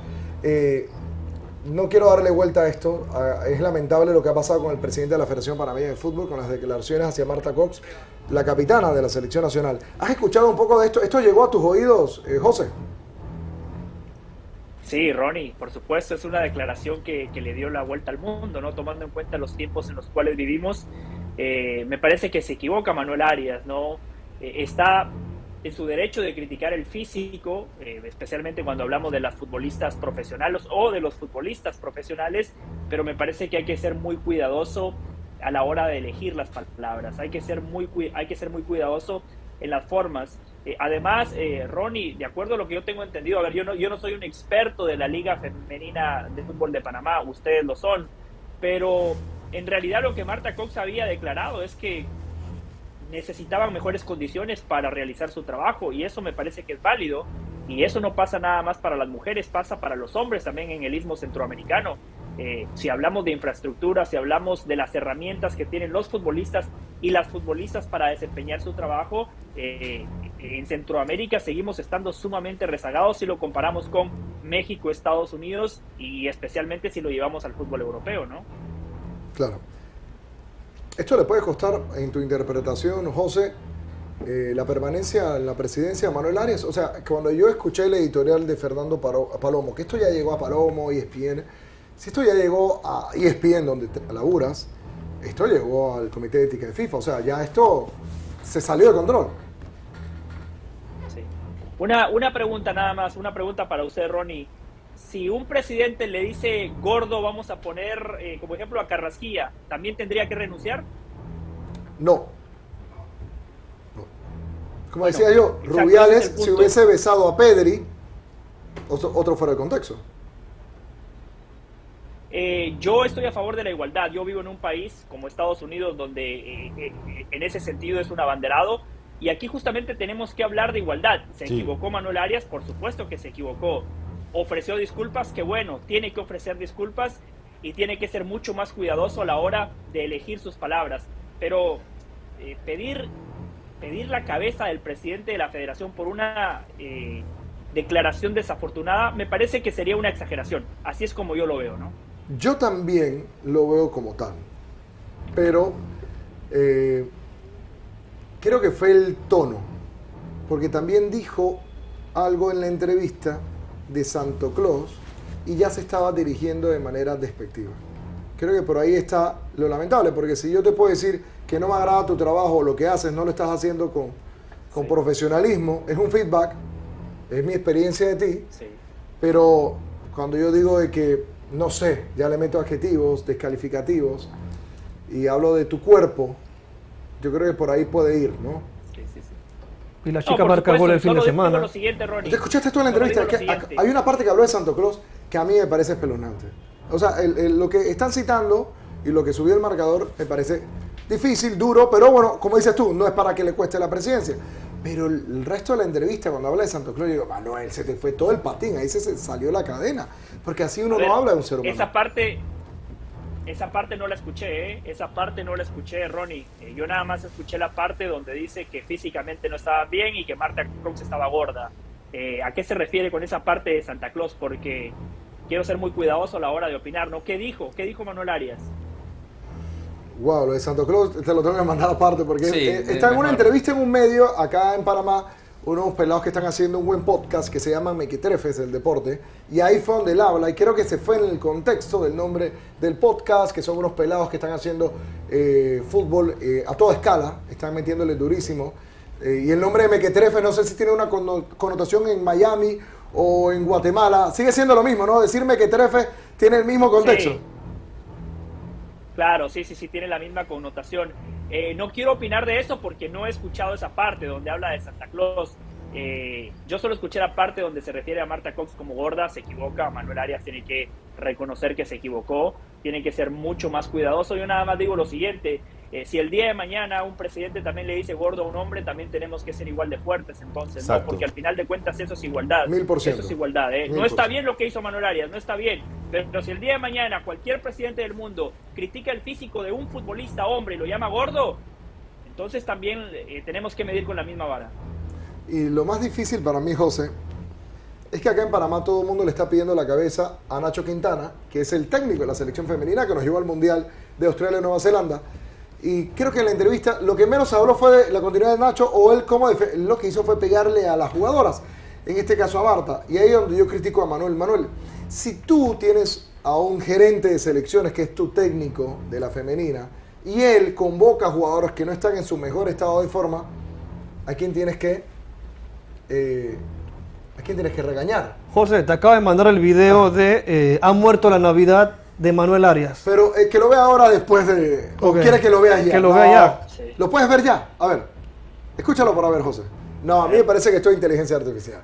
S1: No quiero darle vuelta a esto. Ah, es lamentable lo que ha pasado con el presidente de la Federación Panameña de Fútbol, con las declaraciones hacia Marta Cox, la capitana de la selección nacional. ¿Has escuchado un poco de esto? ¿Esto llegó a tus oídos, eh, José?
S12: Sí, Ronnie, por supuesto, es una declaración que, le dio la vuelta al mundo, ¿no? Tomando en cuenta los tiempos en los cuales vivimos. Eh, me parece que se equivoca Manuel Arias, ¿no? Eh, está en su derecho de criticar el físico, eh, especialmente cuando hablamos de las futbolistas profesionales o de los futbolistas profesionales, pero me parece que hay que ser muy cuidadoso a la hora de elegir las palabras, hay que ser muy, hay que ser muy cuidadoso en las formas. Eh, además, eh, Ronnie, de acuerdo a lo que yo tengo entendido, a ver, yo no, yo no soy un experto de la Liga Femenina de Fútbol de Panamá, ustedes lo son, pero en realidad lo que Marta Cox había declarado es que necesitaban mejores condiciones para realizar su trabajo y eso me parece que es válido y eso no pasa nada más para las mujeres, pasa para los hombres también en el istmo centroamericano. Eh, si hablamos de infraestructura, si hablamos de las herramientas que tienen los futbolistas y las futbolistas para desempeñar su trabajo, eh, en Centroamérica seguimos estando sumamente rezagados si lo comparamos con México, Estados Unidos y especialmente si lo llevamos al fútbol europeo, ¿no?
S1: Claro. Esto le puede costar, en tu interpretación, José, eh, la permanencia en la presidencia de Manuel Arias. O sea, cuando yo escuché el editorial de Fernando Palomo, que esto ya llegó a Palomo, ESPN, si esto ya llegó a ESPN, donde te laburas, esto llegó al Comité de Ética de FIFA. O sea, ya esto se salió de control.
S12: Sí. Una, una pregunta nada más, una pregunta para usted, Ronnie. Si un presidente le dice gordo, vamos a poner eh, como ejemplo a Carrasquilla, ¿también tendría que renunciar?
S1: No. No. Como
S12: Bueno,
S1: decía yo, Rubiales, si hubiese besado a Pedri, otro, otro fuera de contexto.
S12: Eh, yo estoy a favor de la igualdad. Yo vivo en un país como Estados Unidos donde eh, eh, en ese sentido es un abanderado. Y aquí justamente tenemos que hablar de igualdad. ¿Se
S3: Sí.
S12: equivocó Manuel Arias? Por supuesto que se equivocó. ¿Ofreció disculpas? Que bueno, tiene que ofrecer disculpas y tiene que ser mucho más cuidadoso a la hora de elegir sus palabras. Pero eh, pedir, pedir la cabeza del presidente de la federación por una eh, declaración desafortunada me parece que sería una exageración. Así es como yo lo veo, ¿no?
S1: Yo también lo veo como tal. Pero eh, creo que fue el tono. Porque también dijo algo en la entrevista de Santo Claus y ya se estaba dirigiendo de manera despectiva. Creo que por ahí está lo lamentable, porque si yo te puedo decir que no me agrada tu trabajo o lo que haces, no lo estás haciendo con, con profesionalismo, es un feedback, es mi experiencia de ti,
S12: Sí.
S1: pero cuando yo digo de que, no sé, ya le meto adjetivos descalificativos y hablo de tu cuerpo, yo creo que por ahí puede ir, ¿no?
S2: Y la
S12: No,
S2: chica
S12: por
S2: marca
S12: supuesto,
S2: gol el fin de semana.
S12: Lo siguiente, Ronnie.
S1: ¿Te escuchaste tú en la entrevista?
S12: lo
S1: Que hay una parte que habló de Santo Claus que a mí me parece espeluznante. O sea, el- el- lo que están citando y lo que subió el marcador me parece difícil, duro, pero bueno, como dices tú, no es para que le cueste la presidencia. Pero el, resto de la entrevista, cuando habla de Santo Claus, yo digo, Manuel, se te fue todo el patín, ahí se, se salió la cadena. Porque así uno
S12: ver,
S1: no habla de un ser humano.
S12: Esa parte, esa parte no la escuché, ¿eh? Esa parte no la escuché, Ronnie. Eh, yo nada más escuché la parte donde dice que físicamente no estaba bien y que Marta Cruz estaba gorda. Eh, ¿A qué se refiere con esa parte de Santa Claus? Porque quiero ser muy cuidadoso a la hora de opinar, ¿no? ¿Qué dijo? ¿Qué dijo Manuel Arias?
S1: Wow, lo de Santo Claus te lo tengo que mandar aparte porque
S4: Sí,
S1: eh,
S4: es
S1: está en una entrevista en un medio acá en Panamá, unos pelados que están haciendo un buen podcast que se llama Mequetrefes del deporte y ahí fue donde él habla y creo que se fue en el contexto del nombre del podcast que son unos pelados que están haciendo eh, fútbol eh, a toda escala, están metiéndole durísimo Eh, y el nombre de Mequetrefes no sé si tiene una conno- connotación en Miami o en Guatemala, sigue siendo lo mismo, ¿no? Decir Mequetrefes tiene el mismo contexto.
S12: Claro, sí, sí, sí, tiene la misma connotación. Eh, no quiero opinar de eso porque no he escuchado esa parte donde habla de Santa Claus. Eh, yo solo escuché la parte donde se refiere a Marta Cox como gorda, se equivoca, Manuel Arias tiene que reconocer que se equivocó, tiene que ser mucho más cuidadoso. Yo nada más digo lo siguiente, eh, si el día de mañana un presidente también le dice gordo a un hombre, también tenemos que ser igual de fuertes entonces, ¿no? Porque al final de cuentas eso es igualdad.
S1: Mil por ciento.
S12: Eso es igualdad, ¿eh? No está bien lo que hizo Manuel Arias, no está bien. Pero si el día de mañana cualquier presidente del mundo critica el físico de un futbolista hombre y lo llama gordo, entonces también eh, tenemos que medir con la misma vara.
S1: Y lo más difícil para mí, José, es que acá en Panamá todo el mundo le está pidiendo la cabeza a Nacho Quintana, que es el técnico de la selección femenina que nos llevó al Mundial de Australia y Nueva Zelanda. Y creo que en la entrevista lo que menos habló fue de la continuidad de Nacho o él cómo lo que hizo fue pegarle a las jugadoras. en este caso a Marta. Y ahí es donde yo critico a Manuel. Manuel, si tú tienes a un gerente de selecciones que es tu técnico de la femenina y él convoca a jugadores que no están en su mejor estado de forma, ¿a quién tienes que, eh, ¿a quién tienes que regañar?
S2: José, te acabo de mandar el video de eh, Ha muerto la Navidad de Manuel Arias.
S1: Pero eh, que lo vea ahora después de... ¿O quieres que lo veas ya?
S2: Que lo vea ya.
S1: ¿Lo puedes ver ya? A ver. Escúchalo para ver, José. No, a mí me parece que esto es inteligencia artificial.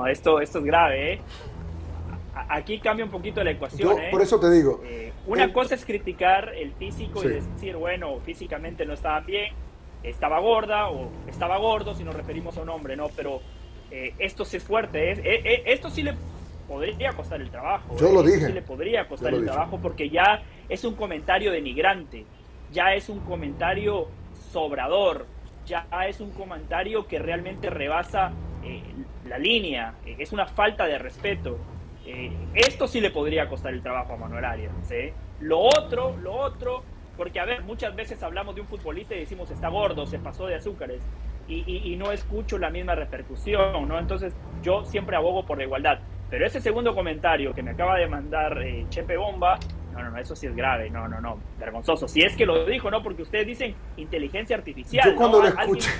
S12: No, esto, esto es grave, ¿eh? Aquí cambia un poquito la ecuación,
S1: Yo,
S12: ¿eh?
S1: por eso te digo.
S12: Una
S1: el-
S12: cosa es criticar el físico
S1: Sí.
S12: y decir, bueno, físicamente no estaba bien, estaba gorda o estaba gordo si nos referimos a un hombre, ¿no? Pero eh, esto sí es fuerte, ¿eh? Eh, eh, esto sí le podría costar el trabajo.
S1: Yo
S12: ¿eh?
S1: lo
S12: Esto
S1: dije.
S12: sí le podría costar el
S1: dije.
S12: trabajo porque ya es un comentario denigrante, ya es un comentario sobrador, ya es un comentario que realmente rebasa eh, la línea, eh, es una falta de respeto. Eh, esto sí le podría costar el trabajo a Manuel Arias. Lo otro, lo otro, porque a ver, muchas veces hablamos de un futbolista y decimos está gordo, se pasó de azúcares, y, y- no escucho la misma repercusión, ¿no? Entonces yo siempre abogo por la igualdad. Pero ese segundo comentario que me acaba de mandar Chepe Bomba, no, no, no, eso sí es grave, no, no, no, vergonzoso. Si es que lo dijo, ¿no? Porque ustedes dicen inteligencia artificial.
S1: Yo cuando
S12: ¿no?
S1: lo escuché-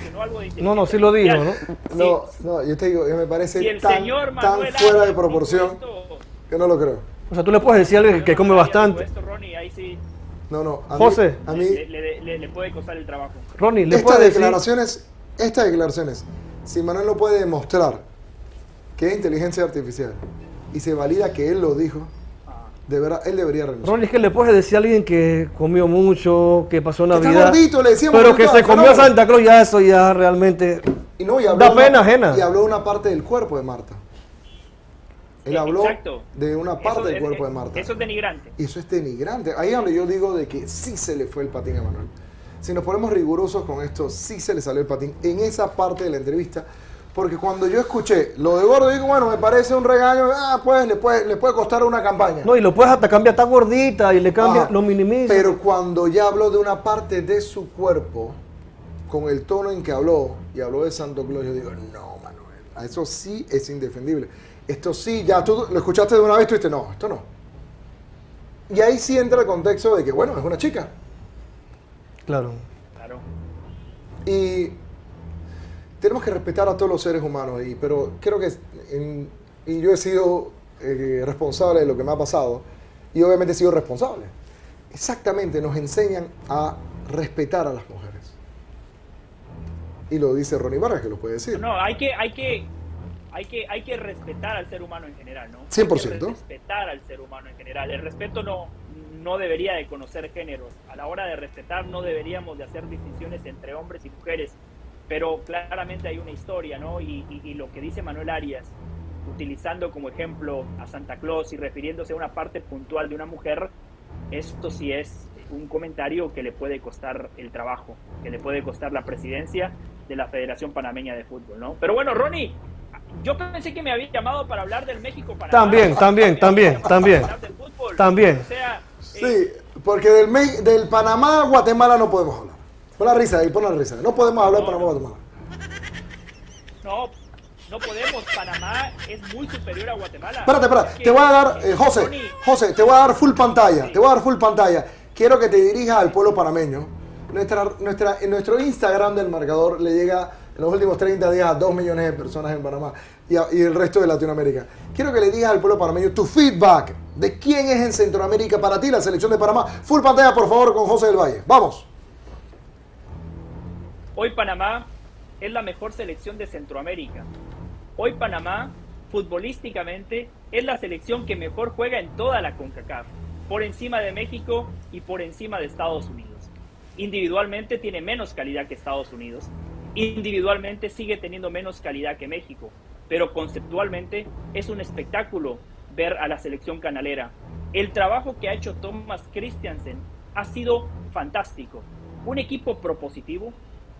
S2: No, no, sí lo dijo, ¿no?
S1: No, no, yo te digo, me parece
S12: Si el
S1: tan,
S12: señor
S1: tan
S12: Manuel
S1: fuera de proporción que no lo creo.
S2: O sea, tú le puedes decir a alguien que come bastante.
S12: Esto, Ronnie, ahí sí
S1: No, no. A
S2: José.
S1: Mí, a mí,
S12: le, le- le- le puede costar el trabajo.
S2: Ronnie, le
S1: estas
S2: decir...
S1: declaraciones, estas declaraciones, si Manuel no puede demostrar que es inteligencia artificial y se valida que él lo dijo, de verdad, él debería renunciar.
S2: Ronnie, es que le puedes decir a alguien que comió mucho, que pasó
S1: está
S2: Navidad.
S1: gordito, le decíamos
S2: Pero que se comió
S1: fenómeno.
S2: Santa Claus, ya eso ya realmente
S1: Y no, y habló
S2: da
S1: una-
S2: pena ajena.
S1: Y habló de una parte del cuerpo de Marta. Él habló
S12: exacto.
S1: de una parte
S12: Eso
S1: del cuerpo
S12: es-
S1: de Marta.
S12: Eso es denigrante.
S1: Y eso es denigrante. Ahí es donde yo digo de que sí se le fue el patín a Manuel. Si nos ponemos rigurosos con esto, sí se le salió el patín en esa parte de la entrevista. Porque cuando yo escuché lo de Gordo, digo, bueno, me parece un regaño, ah, pues le puede, le puede costar una campaña.
S2: No, y lo puedes hasta cambiar, está gordita y le cambia,
S1: Ajá.
S2: lo minimiza.
S1: Pero cuando ya habló de una parte de su cuerpo, con el tono en que habló, y habló de Santo Claus, yo digo, no, Manuel, a eso sí es indefendible. Esto sí, ya tú lo escuchaste de una vez, tú dijiste, no, esto no. Y ahí sí entra el contexto de que, bueno, es una chica.
S2: Claro.
S12: Claro.
S1: Y tenemos que respetar a todos los seres humanos, ahí, pero creo que, en- y yo he sido eh, responsable de lo que me ha pasado, y obviamente he sido responsable. Exactamente, nos enseñan a respetar a las mujeres. Y lo dice Ronnie Vargas, que lo puede decir.
S12: No, hay que, hay que, hay que, hay que respetar al ser humano en general, ¿no? Hay
S1: 100%.
S12: que respetar al ser humano en general. El respeto no, no debería de conocer géneros. A la hora de respetar no deberíamos de hacer distinciones entre hombres y mujeres. Pero claramente hay una historia, ¿no? Y, y- y lo que dice Manuel Arias, utilizando como ejemplo a Santa Claus y refiriéndose a una parte puntual de una mujer, esto sí es un comentario que le puede costar el trabajo, que le puede costar la presidencia de la Federación Panameña de Fútbol, ¿no? Pero bueno, Ronnie, yo pensé que me había llamado para hablar del México Panamá.
S2: También, también, también, también. También.
S12: O sea,
S1: Sí, porque del, del Panamá a Guatemala no podemos hablar. Pon la risa ahí, pon la risa. No podemos hablar de Panamá a Guatemala.
S12: no, no podemos. Panamá es muy superior a Guatemala.
S1: Espérate, espérate. Te voy a dar, eh, José, José, te voy a dar full pantalla. Te voy a dar full pantalla. Quiero que te dirijas al pueblo panameño. Nuestra, nuestra, en nuestro Instagram del marcador le llega en los últimos 30 días a 2 millones de personas en Panamá y, a- y el resto de Latinoamérica. Quiero que le digas al pueblo panameño tu feedback de quién es en Centroamérica para ti la selección de Panamá. Full pantalla, por favor, con José del Valle. Vamos.
S12: Hoy Panamá es la mejor selección de Centroamérica. Hoy Panamá, futbolísticamente, es la selección que mejor juega en toda la CONCACAF, por encima de México y por encima de Estados Unidos. Individualmente tiene menos calidad que Estados Unidos, individualmente sigue teniendo menos calidad que México, pero conceptualmente es un espectáculo ver a la selección canalera. El trabajo que ha hecho Thomas Christiansen ha sido fantástico. Un equipo propositivo,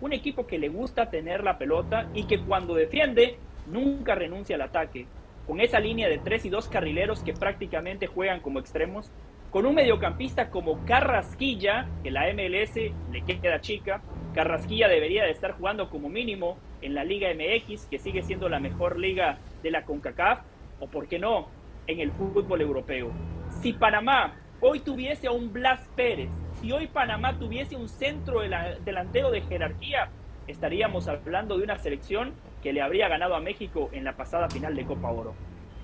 S12: un equipo que le gusta tener la pelota y que cuando defiende nunca renuncia al ataque. Con esa línea de tres y dos carrileros que prácticamente juegan como extremos, con un mediocampista como Carrasquilla, que la MLS le queda chica, Carrasquilla debería de estar jugando como mínimo en la Liga MX, que sigue siendo la mejor liga de la CONCACAF, o por qué no, en el fútbol europeo. Si Panamá hoy tuviese a un Blas Pérez, si hoy Panamá tuviese un centro delantero de jerarquía, estaríamos hablando de una selección que le habría ganado a México en la pasada final de Copa Oro.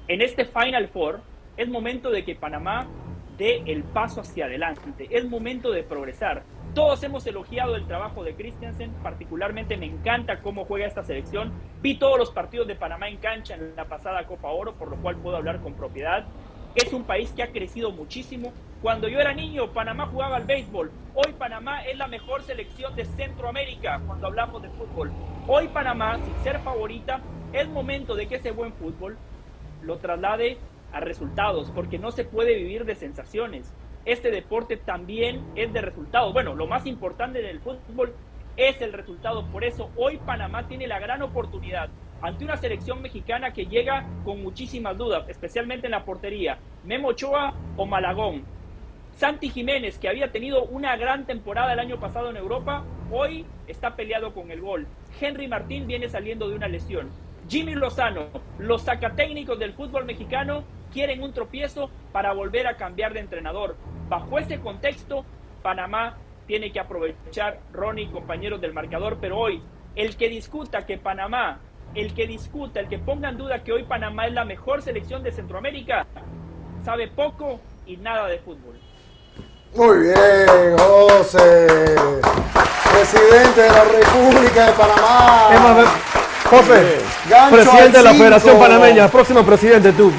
S12: En este Final Four es momento de que Panamá dé el paso hacia adelante, es momento de progresar. Todos hemos elogiado el trabajo de Christiansen, particularmente me encanta cómo juega esta selección. Vi todos los partidos de Panamá en cancha en la pasada Copa Oro, por lo cual puedo hablar con propiedad. Es un país que ha crecido muchísimo. Cuando yo era niño, Panamá jugaba al béisbol. Hoy Panamá es la mejor selección de Centroamérica cuando hablamos de fútbol. Hoy Panamá, sin ser favorita, es momento de que ese buen fútbol lo traslade a resultados, porque no se puede vivir de sensaciones este deporte también es de resultados. Bueno, lo más importante del fútbol es el resultado. Por eso hoy Panamá tiene la gran oportunidad ante una selección mexicana que llega con muchísimas dudas, especialmente en la portería. Memo Ochoa o Malagón. Santi Jiménez, que había tenido una gran temporada el año pasado en Europa, hoy está peleado con el gol. Henry Martín viene saliendo de una lesión. Jimmy Lozano, los sacatécnicos del fútbol mexicano quieren un tropiezo para volver a cambiar de entrenador. Bajo ese contexto, Panamá tiene que aprovechar, Ronnie, compañeros del marcador, pero hoy el que discuta que Panamá, el que discuta, el que ponga en duda que hoy Panamá es la mejor selección de Centroamérica, sabe poco y nada de fútbol.
S1: Muy bien, José. Presidente de la República de Panamá.
S2: José, presidente de la Federación Panameña, próximo presidente tú.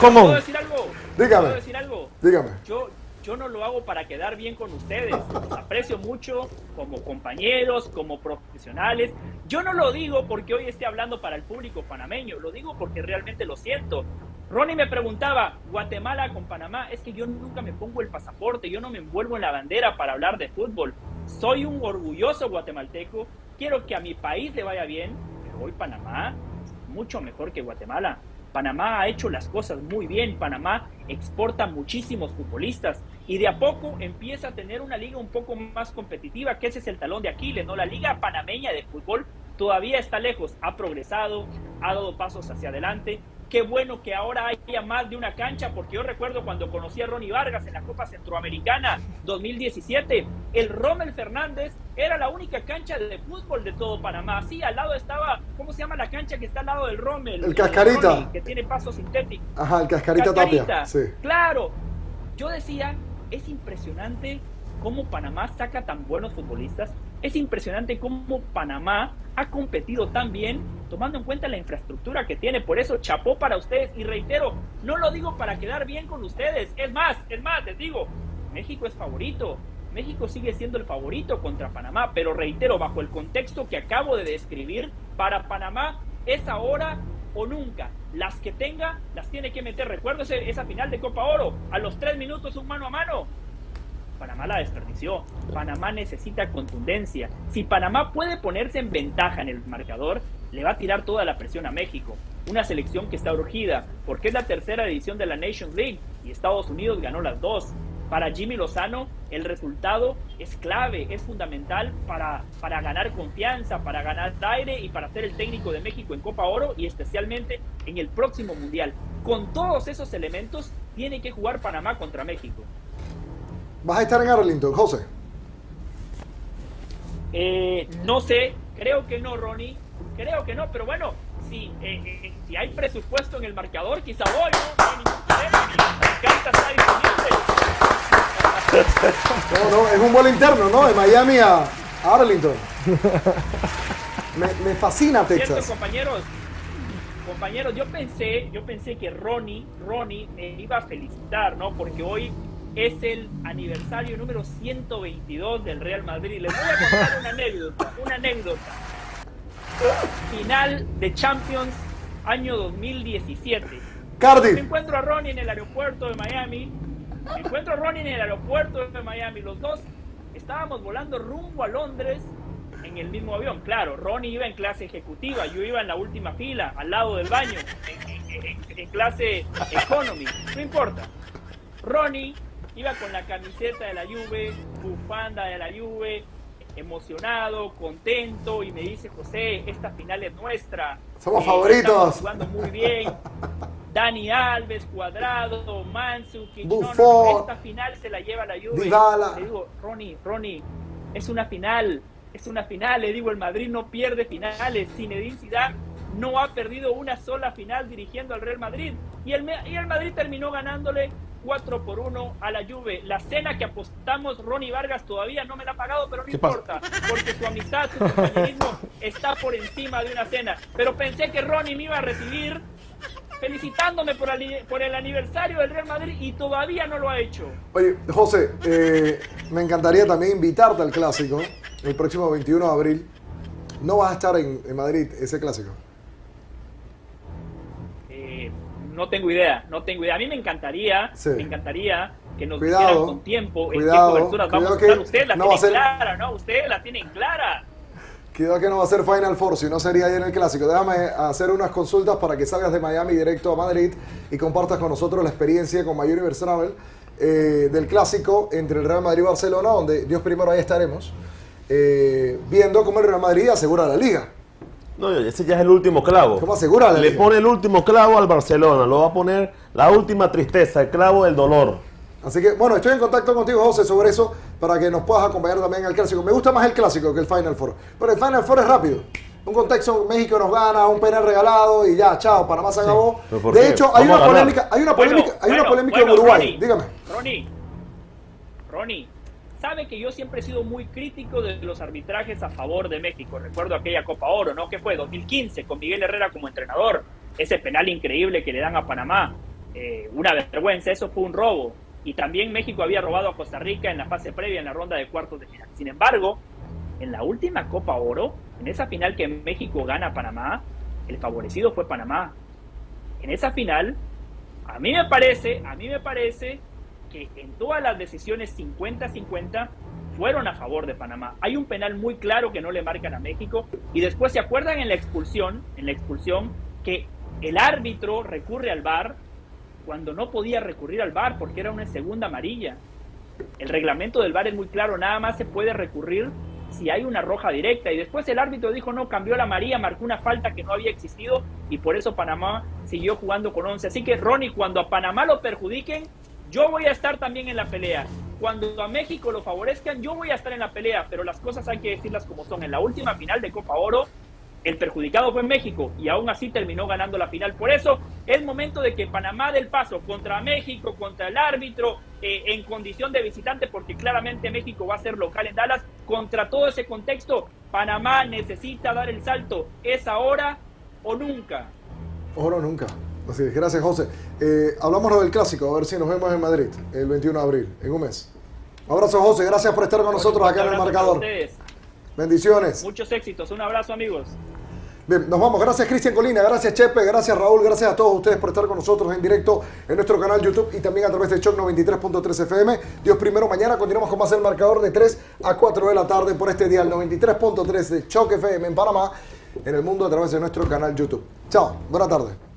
S12: ¿Cómo? ¿Puedo decir algo?
S1: Dígame.
S12: ¿Puedo decir algo?
S1: Dígame.
S12: Yo, yo no lo hago para quedar bien con ustedes. Los aprecio mucho como compañeros, como profesionales. Yo no lo digo porque hoy esté hablando para el público panameño, lo digo porque realmente lo siento. Ronnie me preguntaba, Guatemala con Panamá, es que yo nunca me pongo el pasaporte, yo no me envuelvo en la bandera para hablar de fútbol. Soy un orgulloso guatemalteco, quiero que a mi país le vaya bien, pero hoy Panamá es mucho mejor que Guatemala. Panamá ha hecho las cosas muy bien, Panamá exporta muchísimos futbolistas y de a poco empieza a tener una liga un poco más competitiva, que ese es el talón de Aquiles, ¿no? La liga panameña de fútbol todavía está lejos, ha progresado, ha dado pasos hacia adelante, Qué bueno que ahora haya más de una cancha, porque yo recuerdo cuando conocí a Ronnie Vargas en la Copa Centroamericana 2017, el Rommel Fernández era la única cancha de fútbol de todo Panamá. Sí, al lado estaba, ¿cómo se llama la cancha que está al lado del Rommel?
S1: El Cascarita.
S12: que tiene paso sintético.
S1: Ajá, el Cascarita, Tapia. Sí.
S12: Claro. Yo decía, es impresionante cómo Panamá saca tan buenos futbolistas. Es impresionante cómo Panamá ha competido tan bien tomando en cuenta la infraestructura que tiene. Por eso chapó para ustedes. Y reitero, no lo digo para quedar bien con ustedes. Es más, es más, les digo, México es favorito. México sigue siendo el favorito contra Panamá, pero reitero, bajo el contexto que acabo de describir, para Panamá es ahora o nunca. Las que tenga, las tiene que meter. Recuérdese esa final de Copa Oro, a los tres minutos un mano a mano. Panamá la desperdició. Panamá necesita contundencia. Si Panamá puede ponerse en ventaja en el marcador, le va a tirar toda la presión a México. Una selección que está urgida, porque es la tercera edición de la Nations League y Estados Unidos ganó las dos. Para Jimmy Lozano, el resultado es clave, es fundamental para, para ganar confianza, para ganar aire y para ser el técnico de México en Copa Oro y especialmente en el próximo Mundial. Con todos esos elementos, tiene que jugar Panamá contra México.
S1: ¿Vas a estar en Arlington, José?
S12: Eh, no sé, creo que no, Ronnie. Creo que no, pero bueno, si, eh, eh, si hay presupuesto en el marcador, quizá voy, ¿no? hay ningún problema. Me encanta estar
S1: disponible. No, no, es un vuelo interno, ¿no? De Miami a Arlington. Me, me fascina Texas.
S12: Cierto, compañeros, compañeros, yo pensé, yo pensé que Ronnie, Ronnie me iba a felicitar, ¿no? Porque hoy es el aniversario número 122 del Real Madrid. Les voy a contar una anécdota, una anécdota. Final de Champions año 2017.
S1: Cardiff.
S12: Me encuentro a Ronnie en el aeropuerto de Miami. Me encuentro a Ronnie en el aeropuerto de Miami. Los dos estábamos volando rumbo a Londres en el mismo avión. Claro, Ronnie iba en clase ejecutiva, yo iba en la última fila, al lado del baño, en, en- clase economy, no importa. Ronnie iba con la camiseta de la Juve, bufanda de la Juve, emocionado, contento y me dice, José, esta final es nuestra.
S1: Somos
S12: Eh,
S1: favoritos.
S12: estamos jugando muy bien. Dani Alves, Cuadrado, no, no,
S1: Buffon.
S12: esta final se la lleva la Juve.
S1: Dybala.
S12: Le digo, Ronnie, Ronnie, es una final, es una final. Le digo, el Madrid no pierde finales. Zinedine Zidane no ha perdido una sola final dirigiendo al Real Madrid. Y el, y el Madrid terminó ganándole 4 por 1 a la Juve. La cena que apostamos Ronnie Vargas todavía no me la ha pagado, pero no importa, porque su amistad, su compañerismo está por encima de una cena. Pero pensé que Ronnie me iba a recibir felicitándome por, el- por el aniversario del Real Madrid y todavía no lo ha hecho.
S1: Oye, José, eh, me encantaría también invitarte al clásico el próximo 21 de abril. No vas a estar en, en Madrid ese clásico.
S12: Eh, no tengo idea, no tengo idea. A mí me encantaría,
S1: Sí.
S12: me encantaría que nos
S1: Cuidado,
S12: con tiempo en
S1: cuidado,
S12: qué coberturas vamos a estar. Ustedes la
S1: no
S12: tienen
S1: ser-
S12: clara, ¿no? Ustedes la tienen clara.
S1: Cuidado que no va a ser Final Four, si no sería ahí en el clásico. Déjame hacer unas consultas para que salgas de Miami directo a Madrid y compartas con nosotros la experiencia con Mayor Universal Travel eh, del clásico entre el Real Madrid y Barcelona, donde Dios primero ahí estaremos, eh, viendo cómo el Real Madrid asegura la liga.
S3: No, ese ya es el último clavo.
S1: ¿Cómo asegura
S3: Le pone el último clavo al Barcelona. Lo va a poner la última tristeza, el clavo del dolor.
S1: Así que, bueno, estoy en contacto contigo, José, sobre eso, para que nos puedas acompañar también al clásico. Me gusta más el clásico que el Final Four. Pero el Final Four es rápido. Un contexto, México nos gana, un penal regalado y ya, chao, Panamá se acabó.
S3: ¿Pero por
S1: De
S3: qué?
S1: hecho, hay una polémica, hay una
S12: Bueno,
S1: polémica, hay una polémica
S12: bueno,
S1: en Uruguay.
S12: Ronnie,
S1: Dígame.
S12: Ronnie, Ronnie, sabe que yo siempre he sido muy crítico de los arbitrajes a favor de México. Recuerdo aquella Copa Oro, ¿no? Que fue 2015 con Miguel Herrera como entrenador. Ese penal increíble que le dan a Panamá. Eh, una vergüenza, eso fue un robo. Y también México había robado a Costa Rica en la fase previa, en la ronda de cuartos de final. Sin embargo, en la última Copa Oro, en esa final que México gana a Panamá, el favorecido fue Panamá. En esa final, a mí me parece, a mí me parece que en todas las decisiones 50-50 fueron a favor de Panamá. Hay un penal muy claro que no le marcan a México y después se acuerdan en la expulsión, en la expulsión que el árbitro recurre al VAR cuando no podía recurrir al VAR porque era una segunda amarilla. El reglamento del VAR es muy claro, nada más se puede recurrir si hay una roja directa. Y después el árbitro dijo, no, cambió la amarilla, marcó una falta que no había existido y por eso Panamá siguió jugando con 11. Así que Ronnie, cuando a Panamá lo perjudiquen, yo voy a estar también en la pelea. Cuando a México lo favorezcan, yo voy a estar en la pelea. Pero las cosas hay que decirlas como son. En la última final de Copa Oro, el perjudicado fue México y aún así terminó ganando la final. Por eso es momento de que Panamá del paso contra México, contra el árbitro, eh, en condición de visitante, porque claramente México va a ser local en Dallas. Contra todo ese contexto, Panamá necesita dar el salto. ¿Es ahora o nunca?
S1: Oro nunca. Así es, gracias José. Eh, hablamos del clásico, a ver si nos vemos en Madrid el 21 de abril, en un mes. Un abrazo José, gracias por estar con nosotros acá en el marcador. Bendiciones.
S12: Muchos éxitos. Un abrazo, amigos.
S1: Bien, nos vamos. Gracias Cristian Colina, gracias Chepe, gracias Raúl, gracias a todos ustedes por estar con nosotros en directo en nuestro canal YouTube y también a través de Shock 93.3 FM. Dios primero, mañana continuamos con más el marcador de 3 a 4 de la tarde por este día, el 93.3 de Shock FM en Panamá, en el mundo a través de nuestro canal YouTube. Chao, buena tarde.